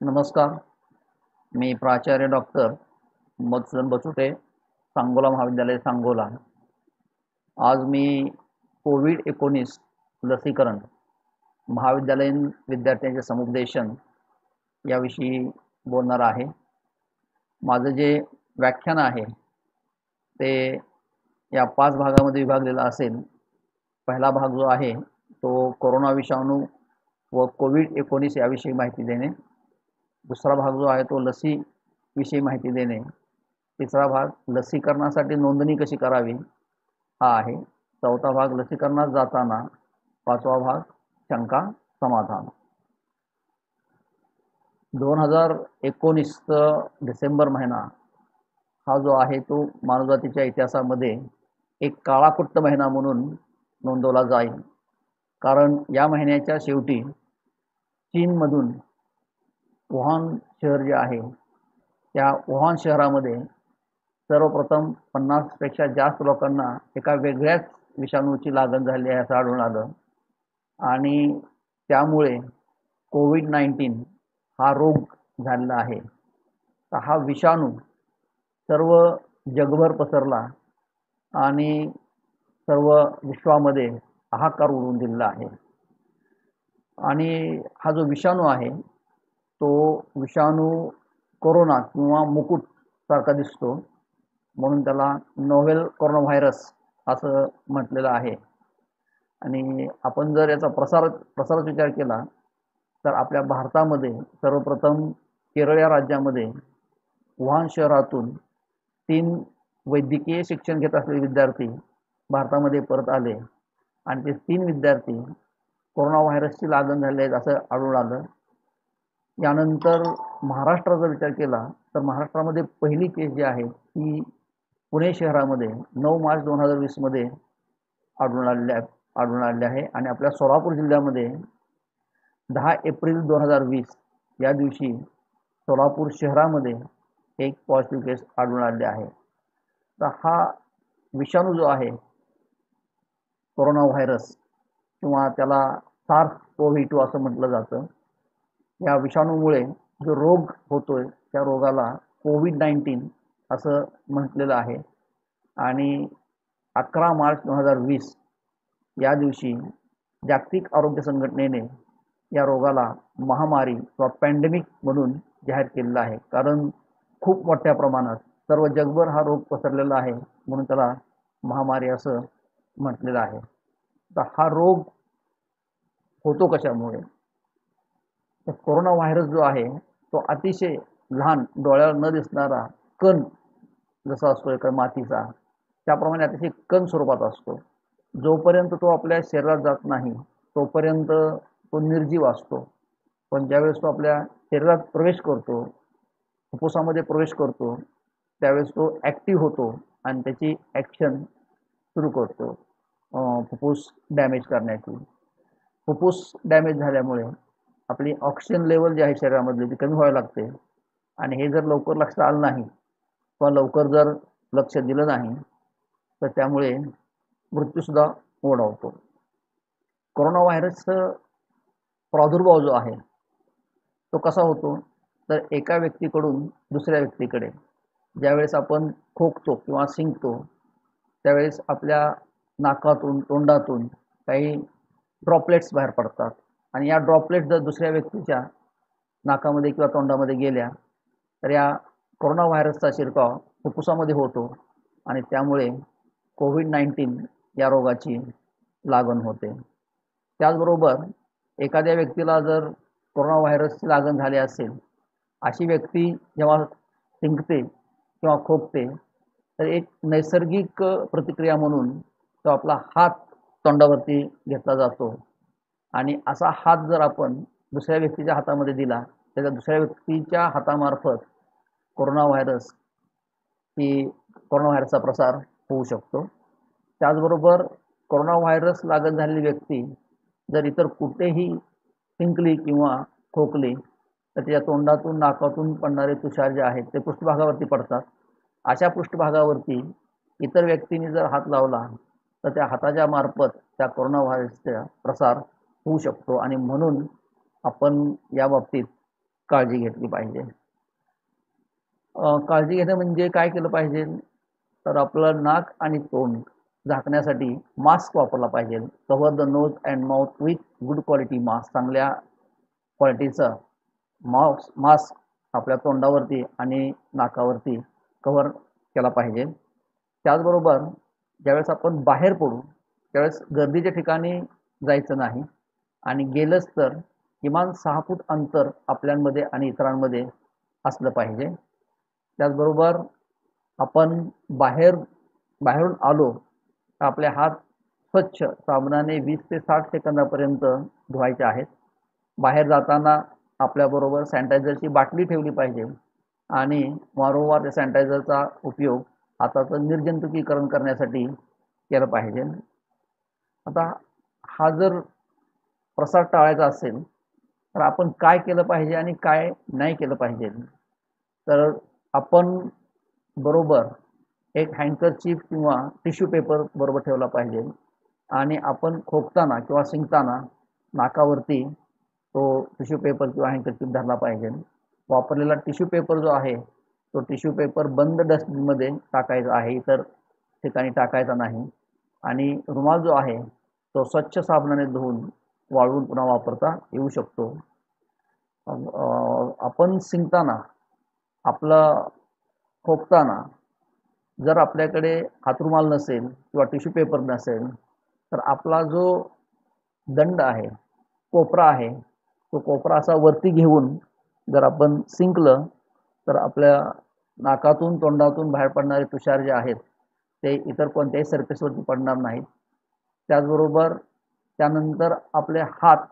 नमस्कार. मी प्राचार्य डॉक्टर मधुसूदन बचुटे सांगोला महाविद्यालय सांगोला. आज मी कोविड एकोणीस लसीकरण महाविद्यालयीन विद्यार्थ्यांचे समुपदेशन याविषयी बोलणार आहे. माझं जे व्याख्यान आहे ते या पाच भागामध्ये विभागलेला असेल. पहिला भाग जो आहे तो कोरोना विषाणू व कोविड एकोणीस याविषयी माहिती देणे. दुसरा भाग जो आहे तो लसीविषयी माहिती देणे. तिसरा भाग लसीकरणासाठी नोंदणी कशी करावी? हा आहे. चौथा भाग लसीकरणात जाताना. पाचवा भाग शंका समाधान. दोन हजार एकोणीस डिसेंबर महिना. हा जो आहे तो मानवजातीच्या इतिहासामध्ये एक काळाकुट्ट महिना म्हणून नोंदवला जाईल. कारण या महिन्याच्या शेवटी चीनमधून वुहान शहर जे आहे त्या वुहान शहरामध्ये सर्वप्रथम पन्नासपेक्षा जास्त लोकांना एका वेगळ्याच विषाणूची लागण झाली आहे असं आढळून आलं. आणि त्यामुळे कोविड नाईन्टीन हा रोग झालेला आहे. तर हा विषाणू सर्व जगभर पसरला आणि सर्व विश्वामध्ये हाहाकार उडवून दिलेला आहे. आणि हा जो विषाणू आहे तो विषाणू कोरोना किंवा मुकुट सारखा दिसतो. म्हणून त्याला नोव्हेल कोरोना व्हायरस असं म्हटलेलं आहे. आणि आपण जर याचा प्रसार प्रसाराचा विचार केला तर आपल्या भारतामध्ये सर्वप्रथम केरळ या राज्यामध्ये वुहान शहरातून तीन वैद्यकीय शिक्षण घेत असलेले विद्यार्थी भारतामध्ये परत आले. आणि ते तीन विद्यार्थी कोरोना व्हायरसची लागण झाले आहेत असं आढळून आलं. यानंतर महाराष्ट्राचा विचार केला तर महाराष्ट्रामध्ये पहिली केस जी आहे ती पुणे शहरामध्ये नऊ मार्च दोन हजार वीसमध्ये आढळून आलेल्या आढळून आलेले आहे. आणि आपल्या सोलापूर जिल्ह्यामध्ये दहा एप्रिल दोन हजार वीस या दिवशी सोलापूर शहरामध्ये एक पॉझिटिव्ह केस आढळून आलेले आहे. तर हा विषाणू जो आहे कोरोना व्हायरस किंवा त्याला सार्स कोव्ही टू असं म्हटलं जातं या विषाणूमुळे जो रोग होतोय त्या रोगाला कोविड नाईन्टीन असं म्हटलेलं आहे. आणि अकरा मार्च दोन हजार वीस या दिवशी जागतिक आरोग्य संघटनेने या रोगाला महामारी किंवा पॅन्डेमिक म्हणून जाहीर केलेला आहे. कारण खूप मोठ्या प्रमाणात सर्व जगभर हा रोग पसरलेला आहे म्हणून त्याला महामारी असं म्हटलेलं आहे. तर हा रोग होतो कशामुळे? तर कोरोना व्हायरस जो आहे तो अतिशय लहान डोळ्याला न दिसणारा कण जसा असतो एका मातीचा त्याप्रमाणे अतिशय कण स्वरूपात असतो. जोपर्यंत तो आपल्या शरीरात जात नाही तोपर्यंत तो निर्जीव असतो. पण ज्यावेळेस तो आपल्या शरीरात प्रवेश करतो फुफ्फुसामध्ये प्रवेश करतो त्यावेळेस तो ॲक्टिव्ह होतो आणि त्याची ॲक्शन सुरू करतो. फुफ्फुस डॅमेज करण्याची. फुफ्फुस डॅमेज झाल्यामुळे आपली ऑक्सिजन लेवल जी आहे शरीरामधली ती कमी व्हायला लागते. आणि हे जर लवकर लक्षात आलं नाही किंवा लवकर जर लक्ष दिलं नाही तर त्यामुळे मृत्यूसुद्धा ओढावतो. कोरोना व्हायरसचं प्रादुर्भाव जो आहे तो कसा होतो? तर एका व्यक्तीकडून दुसऱ्या व्यक्तीकडे. ज्यावेळेस आपण खोकतो किंवा शिंकतो त्यावेळेस आपल्या नाकातून तोंडातून काही ड्रॉपलेट्स बाहेर पडतात. आणि या ड्रॉपलेट जर दुसऱ्या व्यक्तीच्या नाकामध्ये किंवा तोंडामध्ये गेल्या तर या कोरोना व्हायरसचा शिरकाव फुफ्फुसामध्ये होतो आणि त्यामुळे कोविड नाईन्टीन या रोगाची लागण होते. त्याचबरोबर एखाद्या व्यक्तीला जर कोरोना व्हायरसची लागण झाली असेल अशी व्यक्ती जेव्हा शिंकते किंवा खोकते तर एक नैसर्गिक प्रतिक्रिया म्हणून तो आपला हात तोंडावरती घेतला जातो. आणि असा हात जर आपण दुसऱ्या व्यक्तीच्या हातामध्ये दिला त्याच्या दुसऱ्या व्यक्तीच्या हातामार्फत कोरोना व्हायरस ही कोरोना व्हायरसचा प्रसार होऊ शकतो. त्याचबरोबर कोरोना व्हायरस लागत झालेली व्यक्ती जर इतर कुठेही शिंकली किंवा खोकली तर त्याच्या तोंडातून नाकातून पडणारे तुषार जे आहेत ते पृष्ठभागावरती पडतात. अशा पृष्ठभागावरती इतर व्यक्तीने जर हात लावला तर त्या हाताच्या मार्फत त्या कोरोना व्हायरसचा प्रसार होऊ शकतो. आणि म्हणून आपण या बाबतीत काळजी घेतली पाहिजे. काळजी घेणं म्हणजे काय केलं पाहिजे? तर आपलं नाक आणि तोंड झाकण्यासाठी मास्क वापरला पाहिजे. Cover the nose and mouth with good quality mask चांगल्या क्वालिटीचं मास्क मास्क आपल्या तोंडावरती आणि नाकावरती कव्हर केला पाहिजे. त्याचबरोबर ज्यावेळेस आपण बाहेर पडू त्यावेळेस गर्दीच्या ठिकाणी जायचं नाही. आणि गेलंच तर किमान सहा फूट अंतर आपल्यांमध्ये आणि इतरांमध्ये असलं पाहिजे. त्याचबरोबर आपण बाहेर बाहेरून आलो तर आपले हात स्वच्छ साबणाने वीस ते साठ सेकंदापर्यंत धुवायचे आहेत. बाहेर जाताना आपल्याबरोबर सॅनिटायझरची बाटली ठेवली पाहिजे आणि वारंवार त्या सॅनिटायझरचा उपयोग हाताचं निर्जंतुकीकरण करण्यासाठी केलं पाहिजे. आता हा जर प्रसार टाळायचा असेल तर आपण काय केलं पाहिजे आणि काय नाही केलं पाहिजे? तर आपण बरोबर एक हँकरचीफ किंवा टिश्यू पेपर बरोबर ठेवला पाहिजे आणि आपण खोकताना किंवा शिंकताना नाकावरती तो टिश्यू पेपर किंवा हँकरचीफ धरला पाहिजे. वापरलेला टिश्यू पेपर जो आहे तो टिश्यू पेपर बंद डस्टबिनमध्ये टाकायचा आहे इतर ठिकाणी टाकायचा नाही. आणि रुमाल जो आहे तो स्वच्छ साबणाने धुवून वाळवून पुन्हा वापरता येऊ शकतो. आपण शिंकताना आपलं खोकताना जर आपल्याकडे हातरुमाल नसेल किंवा टिश्यू पेपर नसेल तर आपला जो दंड आहे कोपरा आहे तो कोपरा असा वरती घेऊन जर आपण सिंकलं तर आपल्या नाकातून तोंडातून बाहेर पडणारे तुषार जे आहेत ते इतर कोणत्याही सरफेसवरती पडणार नाहीत. त्याचबरोबर त्यानंतर आपले हात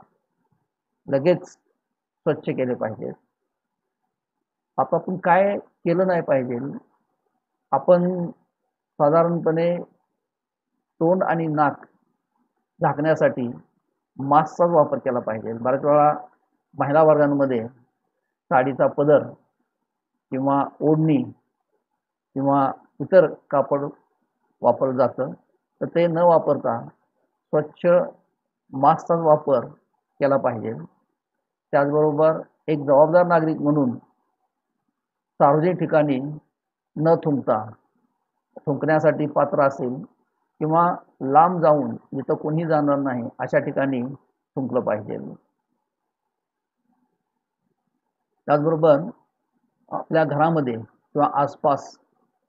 लगेच स्वच्छ केले पाहिजेत. आता आपण काय केलं नाही पाहिजे? आपण साधारणपणे तोंड आणि नाक झाकण्यासाठी मास्कचाच वापर केला पाहिजे. बऱ्याच वेळा महिला वर्गांमध्ये साडीचा पदर किंवा ओढणी किंवा इतर कापड वापरलं जातं. तर ते न वापरता स्वच्छ मास्कचाच वापर केला पाहिजे. त्याचबरोबर एक जबाबदार नागरिक म्हणून सार्वजनिक ठिकाणी न थुंकता थुंकण्यासाठी पात्र असेल किंवा लांब जाऊन जिथं कोणी जाणार नाही अशा ठिकाणी थुंकलं पाहिजे. त्याचबरोबर आपल्या घरामध्ये किंवा आसपास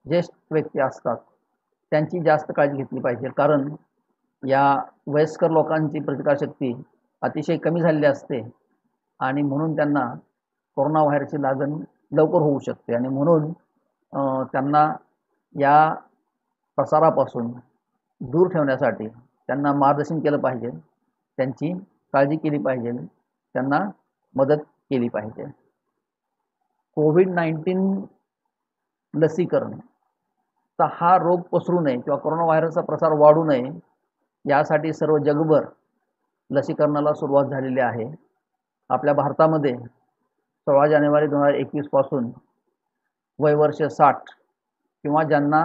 ज्येष्ठ व्यक्ती असतात त्यांची जास्त काळजी घेतली पाहिजे. कारण या वयस्कर लोकांची प्रतिकारशक्ती अतिशय कमी झालेली असते आणि म्हणून त्यांना कोरोना व्हायरसची लागण लवकर होऊ शकते. आणि म्हणून त्यांना या प्रसारापासून दूर ठेवण्यासाठी त्यांना मार्गदर्शन केलं पाहिजे. त्यांची काळजी केली पाहिजे. त्यांना मदत केली पाहिजे. कोविड नाईन्टीन लसीकरण तर हा रोग पसरू नये किंवा कोरोना व्हायरसचा प्रसार वाढू नये यासाठी सर्व जगभर लसीकरणाला सुरुवात झालेली आहे. आपल्या भारतामध्ये सोळा जानेवारी दोन हजार एकवीसपासून वयवर्ष साठ किंवा ज्यांना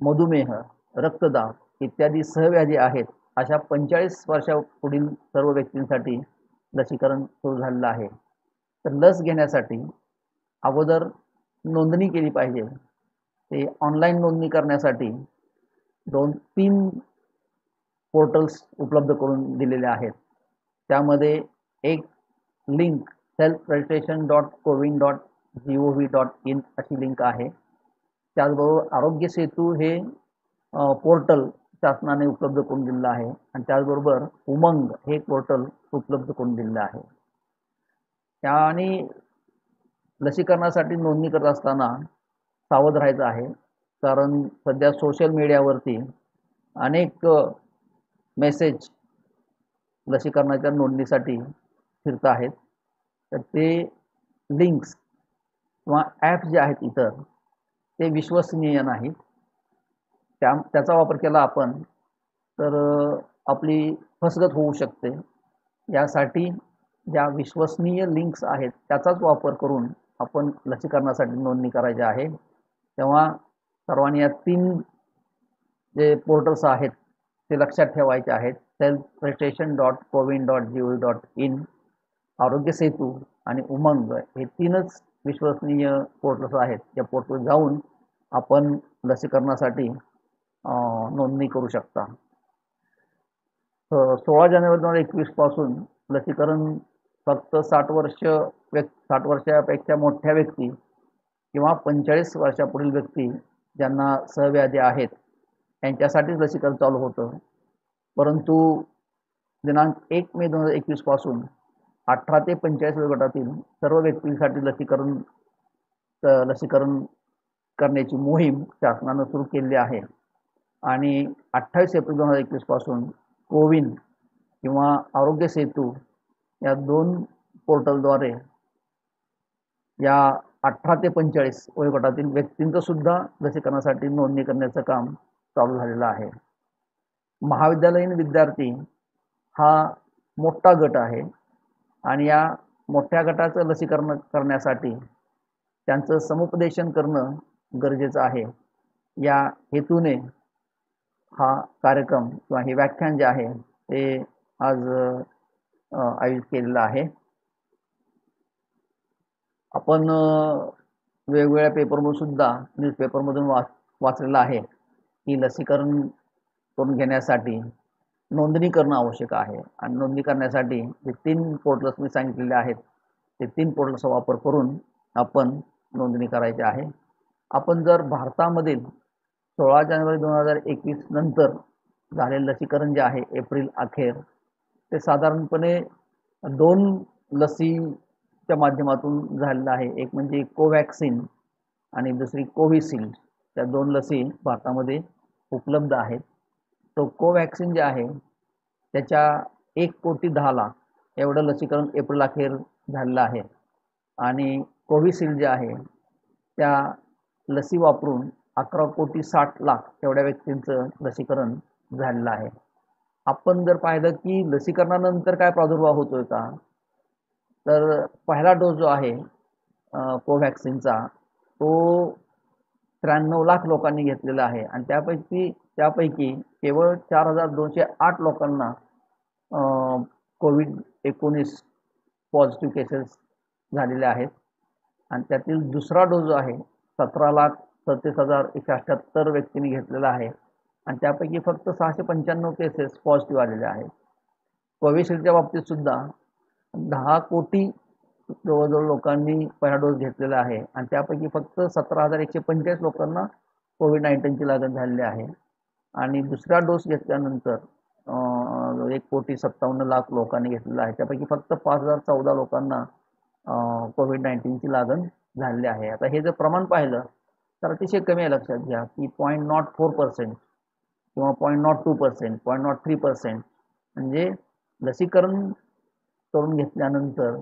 मधुमेह रक्तदाब इत्यादी सहव्याधी आहेत अशा पंचेचाळीस वर्षापुढील सर्व व्यक्तींसाठी लसीकरण सुरू झालेलं आहे. तर लस घेण्यासाठी अगोदर नोंदणी केली पाहिजे. ते ऑनलाईन नोंदणी करण्यासाठी दोन तीन पोर्टल्स उपलब्ध करून दिलेले आहेत. त्यामध्ये एक link self registration dot CoWIN dot G O V dot in अशी लिंक आहे. त्याचबरोबर आरोग्य सेतू हे पोर्टल शासनाने उपलब्ध करून दिलेलं आहे. आणि त्याचबरोबर उमंग हे पोर्टल उपलब्ध करून दिलेलं आहे. आणि लसीकरणासाठी नोंदणी करत असताना सावध राहायचं आहे. कारण सध्या सोशल मीडियावरती अनेक मेसेज लसीकरणाच्या नोंदणीसाठी फिरत आहेत. तर ते लिंक्स किंवा ॲप जे आहेत इतर ते विश्वसनीय नाहीत. त्या त्याचा वापर केला आपण तर आपली फसगत होऊ शकते. यासाठी ज्या विश्वसनीय लिंक्स आहेत त्याचाच वापर करून आपण लसीकरणासाठी नोंदणी करायची आहे. तेव्हा सर्वांनी या तीन जे पोर्टल्स आहेत ते लक्षात ठेवायचे आहेत. Self प्रेस्टेशन dot CoWIN dot G O dot in Aarogya Setu आणि उमंग हे तीनच विश्वसनीय पोर्टल्स आहेत. त्या पोर्टल जाऊन आपण लसीकरणासाठी नोंदणी करू शकता. सोळा जानेवारी दोन हजार एकवीसपासून लसीकरण फक्त साठ वर्ष व्यक् साठ वर्षापेक्षा मोठ्या व्यक्ती किंवा पंचेचाळीस वर्षापुढील व्यक्ती ज्यांना सहव्याधी आहेत. यांच्यासाठीच लसीकरण चालू होतं. परंतु दिनांक एक मे दोन हजार एकवीसपासून अठरा ते पंचेचाळीस वयोगटातील सर्व व्यक्तींसाठी लसीकरण लसीकरण करण्याची मोहीम शासनानं सुरू केली आहे. आणि अठ्ठावीस एप्रिल दोन हजार एकवीसपासून कोविन किंवा आरोग्य सेतू या दोन पोर्टलद्वारे या अठरा ते पंचेचाळीस वयोगटातील व्यक्तींचं सुद्धा लसीकरणासाठी नोंदणी करण्याचं काम चालू झालेला आहे. महाविद्यालयीन विद्यार्थी हा मोठा गट आहे आणि या मोठ्या गटाचं लसीकरण करण्यासाठी त्यांचं समुपदेशन करणं गरजेचं आहे. या हेतूने हा कार्यक्रम किंवा हे व्याख्यान जे आहे ते आज आयोजित केलेलं आहे. आपण वेगवेगळ्या पेपरमधून सुद्धा न्यूजपेपरमधून वाच वाचलेलं आहे. की लसीकरण करून घेण्यासाठी नोंदणी करणं आवश्यक आहे. आणि नोंदणी करण्यासाठी जे तीन पोर्टल्स मी सांगितलेले आहेत ते तीन पोर्टल्सचा वापर करून आपण नोंदणी करायची आहे. आपण जर भारतामधील सोळा जानेवारी दोन हजार एकवीस नंतर झालेलं लसीकरण जे आहे एप्रिल अखेर ते साधारणपणे दोन लसीच्या माध्यमातून झालेलं आहे. एक म्हणजे कोवॅक्सिन आणि दुसरी कोविशिल्ड त्या दोन लसी भारतामध्ये उपलब्ध आहेत. तो कोवॅक्सिन जे आहे त्याच्या एक कोटी दहा लाख एवढं लसीकरण एप्रिल अखेर झालेलं आहे. आणि कोविशिल्ड जे आहे त्या लसी वापरून अकरा कोटी साठ लाख एवढ्या व्यक्तींचं लसीकरण झालेलं आहे. आपण जर पाहिलं की लसीकरणानंतर काय प्रादुर्भाव होतोय का तर पहिला डोस जो आहे कोव्हॅक्सिनचा तो त्र्याण्णव लाख लोकांनी घेतलेलं आहे. आणि त्यापैकी त्यापैकी केवळ चार हजार दोनशे आठ लोकांना कोविड एकोणीस पॉझिटिव्ह केसेस झालेले आहेत. आणि त्यातील दुसरा डोस जो आहे सतरा लाख सत्तीस हजार एकशे अठ्ठ्याहत्तर व्यक्तींनी घेतलेला आहे. आणि त्यापैकी फक्त सहाशे पंच्याण्णव केसेस पॉझिटिव्ह आलेले आहेत. कोविशिल्डच्या बाबतीत सुद्धा दहा कोटी जवळजवळ लोकांनी पहिला डोस घेतलेला आहे. आणि त्यापैकी फक्त सतरा हजार एकशे पंचेचाळीस लोकांना कोविड नाईन्टीनची लागण झालेली आहे. आणि दुसरा डोस घेतल्यानंतर एक कोटी सत्तावन्न लाख लोकांनी घेतलेला आहे. त्यापैकी फक्त पाच हजार चौदा लोकांना कोविड नाईन्टीनची लागण झालेली आहे. आता हे जर प्रमाण पाहिलं तर अतिशय कमी आहे लक्षात घ्या की पॉईंट नॉट फोर पर्सेंट किंवा point nought two percent point nought three percent म्हणजे लसीकरण करून घेतल्यानंतर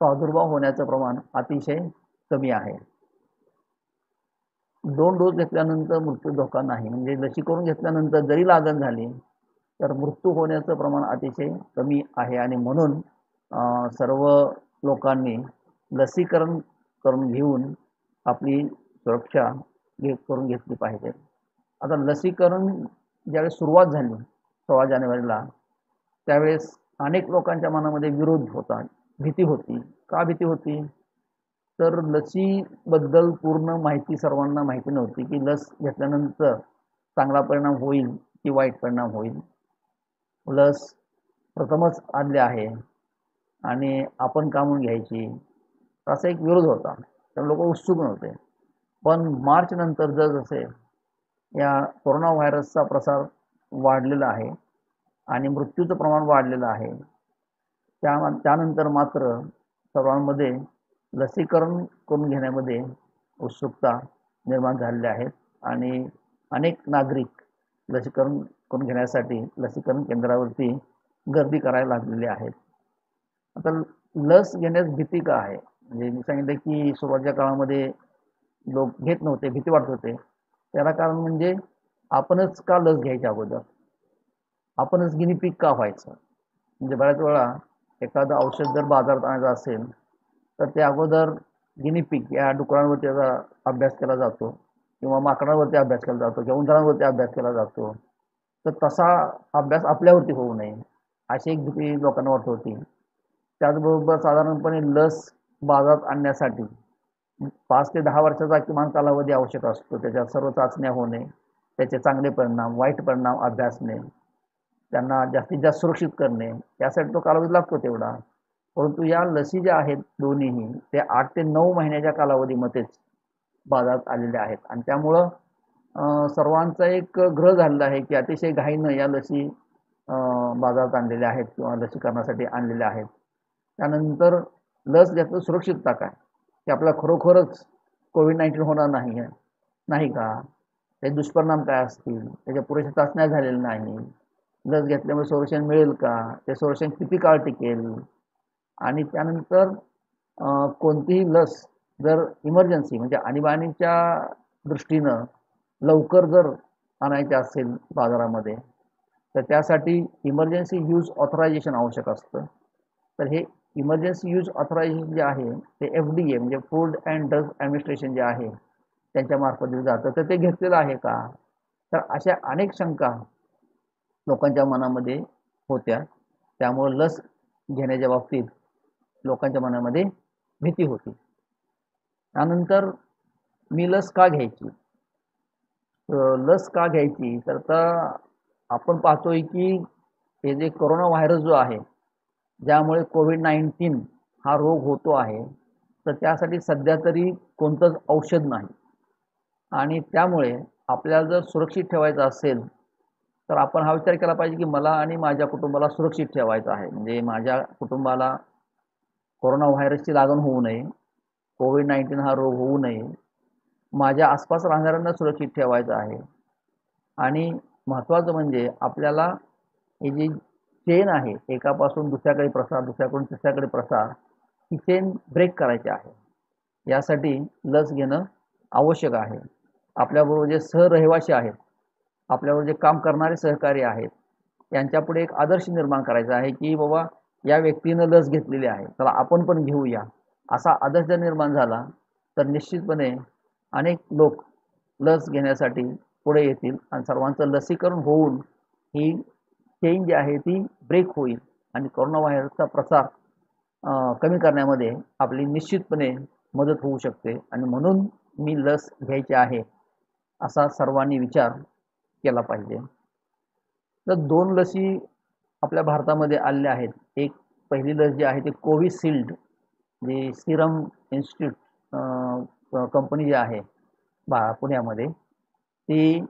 प्रादुर्भाव होण्याचं प्रमाण अतिशय कमी आहे. दोन डोस घेतल्यानंतर मृत्यू धोका नाही. म्हणजे लसीकरण घेतल्यानंतर जरी लागण झाली तर मृत्यू होण्याचं प्रमाण अतिशय कमी आहे. आणि म्हणून सर्व लोकांनी लसीकरण करून घेऊन आपली सुरक्षा घे करून घेतली पाहिजे. आता लसीकरण ज्यावेळेस सुरुवात झाली सोळा जानेवारीला त्यावेळेस अनेक लोकांच्या मनामध्ये विरोध होता. भीती होती. का भीती होती? तर लसीबद्दल पूर्ण माहिती सर्वांना माहिती नव्हती की लस घेतल्यानंतर चांगला परिणाम होईल की वाईट परिणाम होईल. लस प्रथमच आणले आहे आणि आपण का म्हणून घ्यायची? असा एक विरोध होता. तर लोक उत्सुक नव्हते. पण मार्च नंतर जर जसे या कोरोना व्हायरसचा प्रसार वाढलेला आहे आणि मृत्यूचं प्रमाण वाढलेलं आहे त्या त्यानंतर मात्र सर्वांमध्ये लसीकरण करून घेण्यामध्ये उत्सुकता निर्माण झालेली आहेत आणि अनेक नागरिक लसीकरण करून घेण्यासाठी लसीकरण केंद्रावरती गर्दी करायला लागलेली आहेत आता लस घेण्यास भीती का आहे? म्हणजे मी सांगितलं की सुरुवातीच्या काळामध्ये लोक घेत नव्हते भीती वाटत होते. त्याला कारण म्हणजे आपणच का लस घ्यायच्या अगोदर? आपणच गिनीपीक का व्हायचं? म्हणजे बऱ्याच वेळा एखादं औषध जर बाजारात आणायचं असेल तर ते अगोदर गिनीपिक या डुकरांवरती त्याचा अभ्यास केला जातो किंवा माकडांवरती अभ्यास केला जातो किंवा उंदरांवरती अभ्यास केला जातो. तर तसा अभ्यास आपल्यावरती होऊ नये अशी एक भीती लोकांना वाटत होती. त्याचबरोबर साधारणपणे लस बाजारात आणण्यासाठी पाच ते दहा वर्षाचा किमान कालावधी आवश्यक असतो. त्याच्या सर्व चाचण्या होणे त्याचे चांगले परिणाम वाईट परिणाम अभ्यासणे त्यांना जास्तीत जास्त सुरक्षित करणे यासाठी तो कालावधी लागतो तेवढा. परंतु या लसी ज्या आहेत दोन्हीही ते आठ ते नऊ महिन्याच्या कालावधीमध्येच बाजारात आलेल्या आहेत. आणि त्यामुळं सर्वांचा एक ग्रह झालेला आहे की अतिशय घाईनं या लसी बाजारात आणलेल्या आहेत किंवा लसीकरणासाठी आणलेल्या आहेत. त्यानंतर लस घेतलं सुरक्षितता काय? की आपला खरोखरच कोविड नाईन्टीन होणार नाही आहे. नाही का? त्याचे दुष्परिणाम काय असतील? त्याच्या पुरेशा चाचण्या झालेल्या नाही लस घेतल्यामुळे संरक्षण मिळेल का? ते संरक्षण किती काळ टिकेल? आणि त्यानंतर कोणतीही लस जर इमर्जन्सी म्हणजे आणीबाणीच्या दृष्टीनं लवकर जर आणायचे असेल बाजारामध्ये तर त्यासाठी इमर्जन्सी यूज ऑथरायझेशन आवश्यक असतं. तर हे इमर्जन्सी यूज ऑथरायझेशन जे आहे ते एफ डी ए म्हणजे फूड अँड ड्रग ॲडमिनिस्ट्रेशन जे आहे त्यांच्या दिलं जातं. तर ते घेतलेलं आहे का? तर अशा अनेक शंका लोकांच्या मनामध्ये होत्या. त्यामुळं लस घेण्याच्या बाबतीत लोकांच्या मनामध्ये भीती होती. त्यानंतर मी लस का घ्यायची? लस का घ्यायची? तर आता आपण पाहतोय की हे जे कोरोना व्हायरस जो आहे ज्यामुळे कोविड नाईन्टीन हा रोग होतो आहे तर त्यासाठी सध्या तरी कोणतंच औषध नाही. आणि त्यामुळे आपल्याला जर सुरक्षित ठेवायचं असेल तर आपण हा विचार केला पाहिजे की मला आणि माझ्या कुटुंबाला सुरक्षित ठेवायचं आहे. म्हणजे माझ्या कुटुंबाला कोरोना व्हायरसची लागण होऊ नये कोविड नाईन्टीन हा रोग होऊ नये माझ्या आसपास राहणाऱ्यांना सुरक्षित ठेवायचं आहे. आणि महत्त्वाचं म्हणजे आपल्याला ही जी चेन आहे एकापासून दुसऱ्याकडे प्रसार दुसऱ्याकडून तिसऱ्याकडे प्रसार ही चेन ब्रेक करायची आहे. यासाठी लस घेणं आवश्यक आहे. आपल्याबरोबर जे सहरहिवासी आहेत आपल्यावर जे काम करणारे सहकारी आहेत यांच्यापुढे एक आदर्श निर्माण करायचा आहे की बाबा या व्यक्तीनं लस घेतलेली आहे चला आपण पण घेऊया. असा आदर्श जर निर्माण झाला तर निश्चितपणे अनेक लोक लस घेण्यासाठी पुढे येतील आणि सर्वांचं लसीकरण होऊन ही चेन जी आहे ती ब्रेक होईल आणि कोरोना व्हायरसचा प्रसार कमी करण्यामध्ये आपली निश्चितपणे मदत होऊ शकते. आणि म्हणून मी लस घ्यायची आहे असा सर्वांनी विचार केला पाहिजे. तर दोन लसी आपल्या भारतामध्ये आलेल्या आहेत. एक पहिली लस जी आहे ती कोविशिल्ड जी सिरम इन्स्टिट्यूट कंपनी जी आहे बा पुण्यामध्ये ती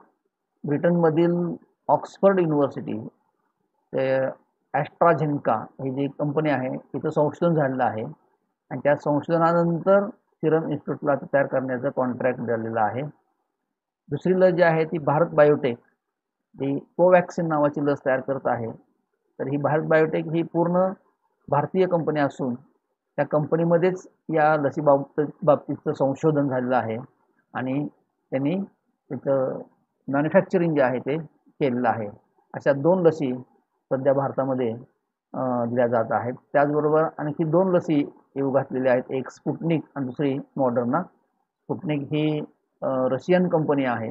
ब्रिटनमधील ऑक्सफर्ड युनिव्हर्सिटी ते ॲस्ट्राझेनका ही जी कंपनी आहे तिथं संशोधन झालेलं आहे. आणि त्या संशोधनानंतर सिरम इन्स्टिट्यूटला तयार करण्याचं कॉन्ट्रॅक्ट दिलेलं आहे. दुसरी लस जी आहे ती भारत बायोटेक. ही कोवॅक्सिन नावाची लस तयार करत आहे. तर ही भारत बायोटेक ही पूर्ण भारतीय कंपनी असून त्या कंपनीमध्येच या लसीबाबत बाबतीतचं संशोधन झालेलं आहे. आणि त्यांनी त्याचं मॅन्युफॅक्चरिंग जे आहे ते केलेलं आहे. अशा दोन लसी सध्या भारतामध्ये दिल्या जात आहेत. त्याचबरोबर आणखी दोन लसी येऊ घातलेल्या आहेत. एक स्पुटनिक आणि दुसरी मॉडर्ना. स्पुटनिक ही रशियन कंपनी आहे.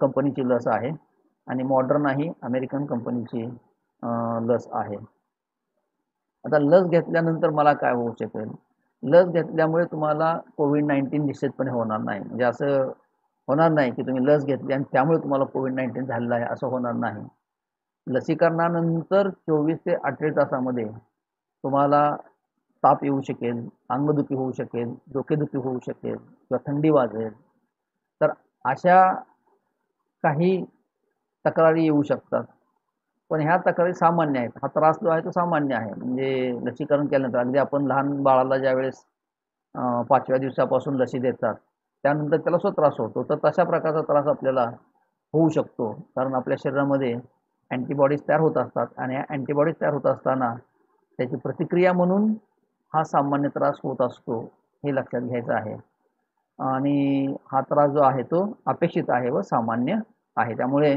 कंपनीची लस आहे. आणि मॉडर्ना ही अमेरिकन कंपनीची लस आहे. आता लस घेतल्यानंतर मला काय होऊ शकेल? लस घेतल्यामुळे तुम्हाला कोविड नाईन्टीन निश्चितपणे होणार नाही. म्हणजे असं होणार नाही की तुम्ही लस घेतली आणि त्यामुळे तुम्हाला कोविड नाईन्टीन झालेलं आहे असं होणार नाही. लसीकरणानंतर चोवीस ते अठ्ठेचाळीस तासामध्ये तुम्हाला ताप येऊ शकेल अंगदुखी होऊ शकेल डोकेदुखी होऊ शकेल किंवा थंडी वाजेल. तर अशा काही तक्रारी येऊ शकतात. पण ह्या तक्रारी सामान्य आहेत. हा त्रास जो आहे तो सामान्य आहे. म्हणजे लसीकरण केल्यानंतर अगदी आपण लहान बाळाला ज्यावेळेस पाचव्या दिवसापासून लसी देतात त्यानंतर त्याला सो त्रास होतो. तर तशा प्रकारचा त्रास आपल्याला होऊ शकतो. कारण आपल्या शरीरामध्ये अँटीबॉडीज तयार होत असतात आणि या अँटीबॉडीज तयार होत असताना त्याची प्रतिक्रिया म्हणून हा सामान्य त्रास होत असतो हे लक्षात घ्यायचं आहे. आणि हा त्रास जो आहे तो अपेक्षित आहे व सामान्य आहे. त्यामुळे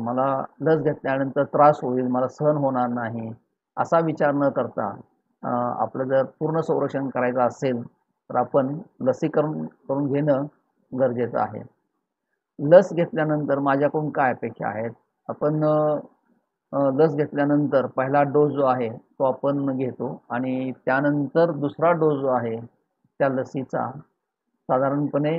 मला लस घेतल्यानंतर त्रास होईल मला सहन होणार नाही असा विचार न करता आपलं जर पूर्ण संरक्षण करायचं असेल तर आपण लसीकरण करून घेणं गरजेचं आहे. लस घेतल्यानंतर माझ्याकडून काय अपेक्षा आहेत? आपण लस घेतल्यानंतर पहिला डोस जो आहे तो आपण घेतो आणि त्यानंतर दुसरा डोस जो आहे त्या लसीचा साधारणपणे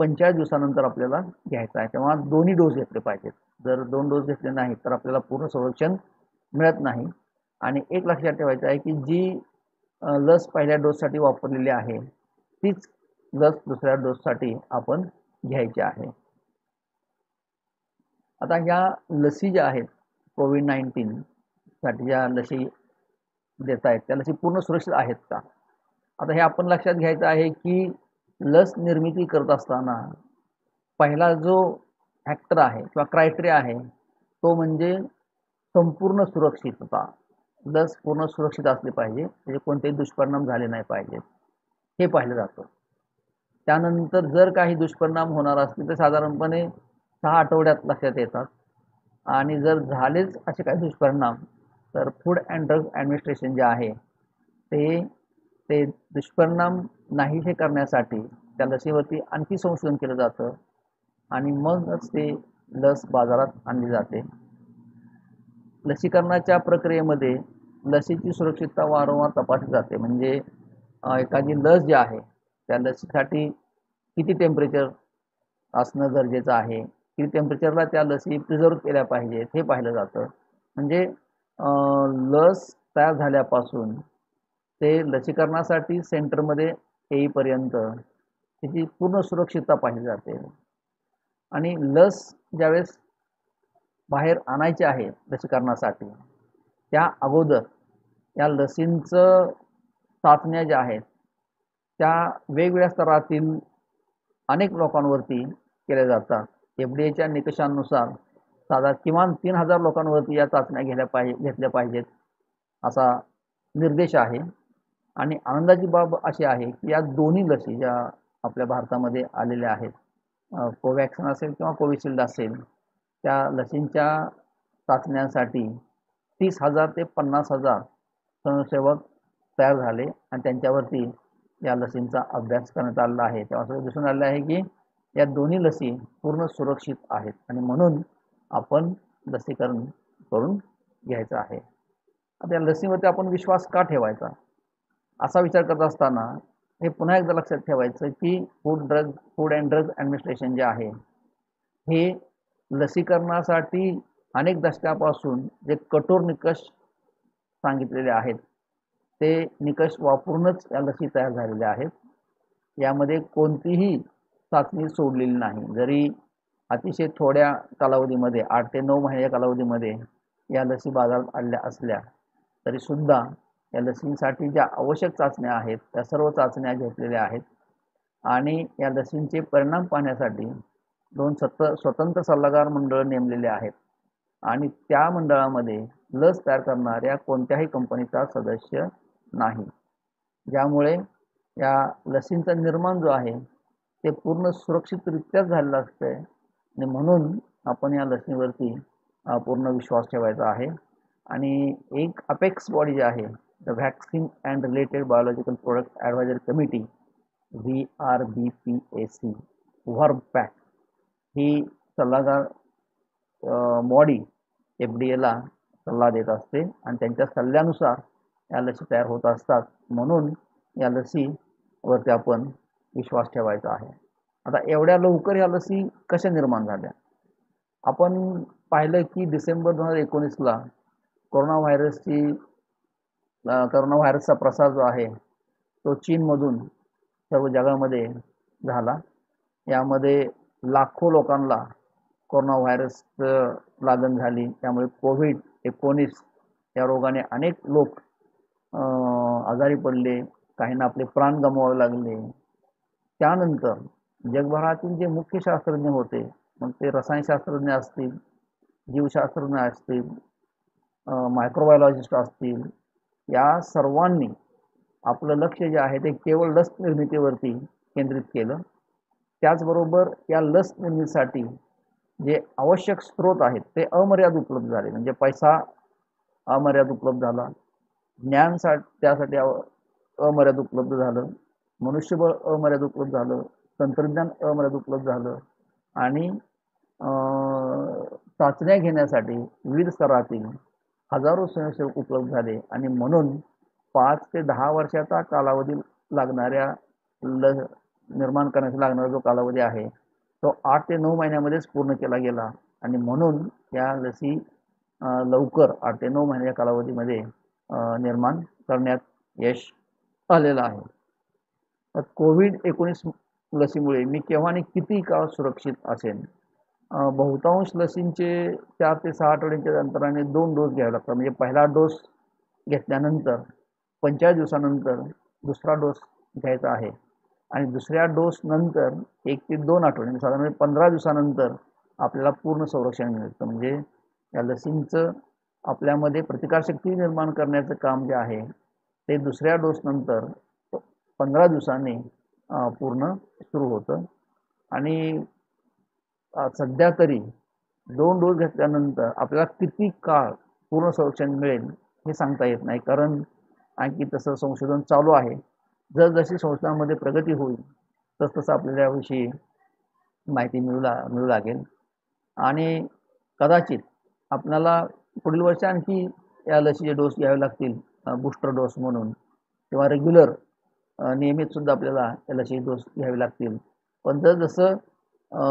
पंचेचाळीस दिवसानंतर आपल्याला घ्यायचा आहे. तेव्हा दोन्ही डोस घेतले पाहिजेत. जर दोन डोस घेतले नाही तर आपल्याला पूर्ण संरक्षण मिळत नाही. आणि एक लक्षात ठेवायचं आहे की जी लस पहिल्या डोससाठी वापरलेली आहे तीच लस दुसऱ्या डोससाठी आपण घ्यायची आहे. आता ह्या लसी ज्या आहेत कोविड नाईन्टीनसाठी ज्या लसी देत आहेत त्या लसी पूर्ण सुरक्षित आहेत का? आता हे आपण लक्षात घ्यायचं आहे की लस निर्मिती करत असताना पहिला जो फॅक्टर आहे किंवा क्रायटेरिया आहे तो म्हणजे संपूर्ण सुरक्षितता लस पूर्ण सुरक्षित असली पाहिजे म्हणजे कोणतेही दुष्परिणाम झाले नाही पाहिजेत. हे पाहिलं जातं. त्यानंतर जर काही दुष्परिणाम होणार असतील तर साधारणपणे सहा आठवड्यात लक्षात येतात. आणि जर झालेच असे काही दुष्परिणाम तर फूड अँड ड्रग ॲडमिनिस्ट्रेशन जे आहे ते ते दुष्परिणाम नाहीसे करण्यासाठी त्या लसीवरती आणखी संशोधन केलं जातं आणि मगच ते लस बाजारात आणली जाते. लसीकरणाच्या प्रक्रियेमध्ये लसीची सुरक्षितता वारंवार तपासली जाते. म्हणजे एखादी लस जी आहे त्या लसीसाठी किती टेम्परेचर असणं गरजेचं आहे किती टेम्परेचरला त्या लसी प्रिझर्व केल्या पाहिजेत हे पाहिलं जातं. म्हणजे लस तयार झाल्यापासून ते लसीकरणासाठी सेंटरमध्ये येईपर्यंत त्याची पूर्ण सुरक्षितता पाहिली जाते. आणि लस ज्यावेळेस बाहेर आणायची आहे लसीकरणासाठी त्या अगोदर या लसींचं चाचण्या ज्या आहेत त्या वेगवेगळ्या स्तरातील अनेक लोकांवरती केल्या जातात. एफ डी एच्या निकषांनुसार साधा किमान तीन हजार लोकांवरती या चाचण्या घेतल्या पाहिजे घेतल्या पाहिजेत असा निर्देश आहे. आणि आनंदाची बाब अशी आहे की या दोन्ही लसी ज्या आपल्या भारतामध्ये आलेल्या आहेत कोवॅक्सिन असेल किंवा कोविशिल्ड असेल त्या लसींच्या चाचण्यांसाठी तीस हजार ते पन्नास हजार स्वयंसेवक तयार झाले आणि त्यांच्यावरती या लसींचा अभ्यास करण्यात आलेला आहे. तेव्हा असं दिसून आलेलं आहे की या दोन्ही लसी पूर्ण सुरक्षित आहेत आणि म्हणून आपण लसीकरण करून घ्यायचं आहे. आता या लसीवरती आपण विश्वास का ठेवायचा? असा विचार करत असताना हे पुन्हा एकदा लक्षात ठेवायचं की food drug food and drug administration जे आहे हे लसीकरणासाठी अनेक दशकापासून जे कठोर निकष सांगितलेले आहेत ते निकष वापरूनच या लसी तयार झालेल्या आहेत. यामध्ये कोणतीही चाचणी सोडलेली नाही. जरी अतिशय थोड्या कालावधीमध्ये आठ ते नऊ महिन्याच्या कालावधीमध्ये या लसी बाजारात आल्या असल्या तरीसुद्धा या लसींसाठी ज्या आवश्यक चाचण्या आहेत त्या सर्व चाचण्या घेतलेल्या आहेत. आणि या लसींचे परिणाम पाहण्यासाठी दोन सत्त स्वतंत्र सल्लागार मंडळ नेमलेले आहेत. आणि त्या मंडळामध्ये लस तयार करणाऱ्या कोणत्याही कंपनीचा सदस्य नाही. ज्यामुळे या लसींचा निर्माण जो आहे ते पूर्ण सुरक्षितरित्याच झालेलं असतं आणि म्हणून आपण या लसीवरती पूर्ण विश्वास ठेवायचा आहे. आणि एक अपेक्स बॉडी जी आहे the vaccine and related biological product Advisory committee V R B P A C ही सल्लागार बॉडी एफ डी एला सल्ला देत असते आणि त्यांच्या सल्ल्यानुसार या लसी तयार होत असतात. म्हणून या लसीवरती आपण विश्वास ठेवायचा आहे. आता एवढ्या लवकर या लसी कशा निर्माण झाल्या? आपण पाहिलं की डिसेंबर दोन हजार एकोणीसला कोरोना व्हायरसची करोना व्हायरसचा प्रसार जो आहे तो चीनमधून सर्व जगामध्ये झाला. यामध्ये लाखो लोकांना कोरोना व्हायरस लागण झाली. त्यामुळे कोविड एकोणीस या रोगाने अनेक लोक आजारी पडले. काहींना आपले प्राण गमवावे लागले. त्यानंतर जगभरातील जे मुख्य शास्त्रज्ञ होते मग ते रसायनशास्त्रज्ञ असतील जीवशास्त्रज्ञ असतील मायक्रोबायोलॉजिस्ट असतील या सर्वांनी आपलं लक्ष जे आहे ते केवळ लस निर्मितीवरती केंद्रित केलं. त्याचबरोबर या लस निर्मितीसाठी जे आवश्यक स्रोत आहेत ते अमर्याद उपलब्ध झाले. म्हणजे पैसा अमर्याद उपलब्ध झाला. ज्ञान सा त्यासाठी अमर्याद उपलब्ध झालं. मनुष्यबळ अमर्याद उपलब्ध झालं. तंत्रज्ञान अमर्याद उपलब्ध झालं. आणि चाचण्या घेण्यासाठी विविध स्तरातील हजारो स्वयंसेवक उपलब्ध झाले आणि म्हणून पाच ते दहा वर्षाचा कालावधी लागणाऱ्या ल निर्माण करण्याचा लागणारा जो कालावधी आहे तो आठ ते नऊ महिन्यामध्येच पूर्ण केला गेला. आणि म्हणून या लसी लवकर आठ ते नऊ महिन्याच्या कालावधीमध्ये निर्माण करण्यात यश आलेलं आहे. कोविड एकोणीस लसीमुळे मी केव्हा आणि किती काळ सुरक्षित असेल बहुतांश लसींचे चार ते सहा आठवड्यांच्या अंतराने दोन डोस घ्यावे लागतात. म्हणजे पहिला डोस घेतल्यानंतर पंचेचाळीस दिवसानंतर दुसरा डोस घ्यायचा आहे. आणि दुसऱ्या डोस नंतर एक ते दोन आठवडे म्हणजे साधारण पंधरा दिवसानंतर आपल्याला पूर्ण संरक्षण मिळतं. म्हणजे या लसींचं आपल्यामध्ये प्रतिकारशक्ती निर्माण करण्याचं काम जे आहे ते दुसऱ्या डोसनंतर पंधरा दिवसांनी पूर्ण सुरू होतं. आणि सध्या तरी दोन डोस घेतल्यानंतर आपल्याला किती काळ पूर्ण संरक्षण मिळेल हे सांगता येत नाही. कारण आणखी तसं संशोधन चालू आहे. जर जशी संशोधनामध्ये प्रगती होईल तस तसं आपल्याला याविषयी माहिती मिळू ला मिळू लागेल. आणि कदाचित आपल्याला पुढील वर्षी आणखी या लसीचे डोस घ्यावे लागतील बूस्टर डोस म्हणून. किंवा रेग्युलर नियमितसुद्धा आपल्याला या लसीचे डोस घ्यावे लागतील. पण जर जसं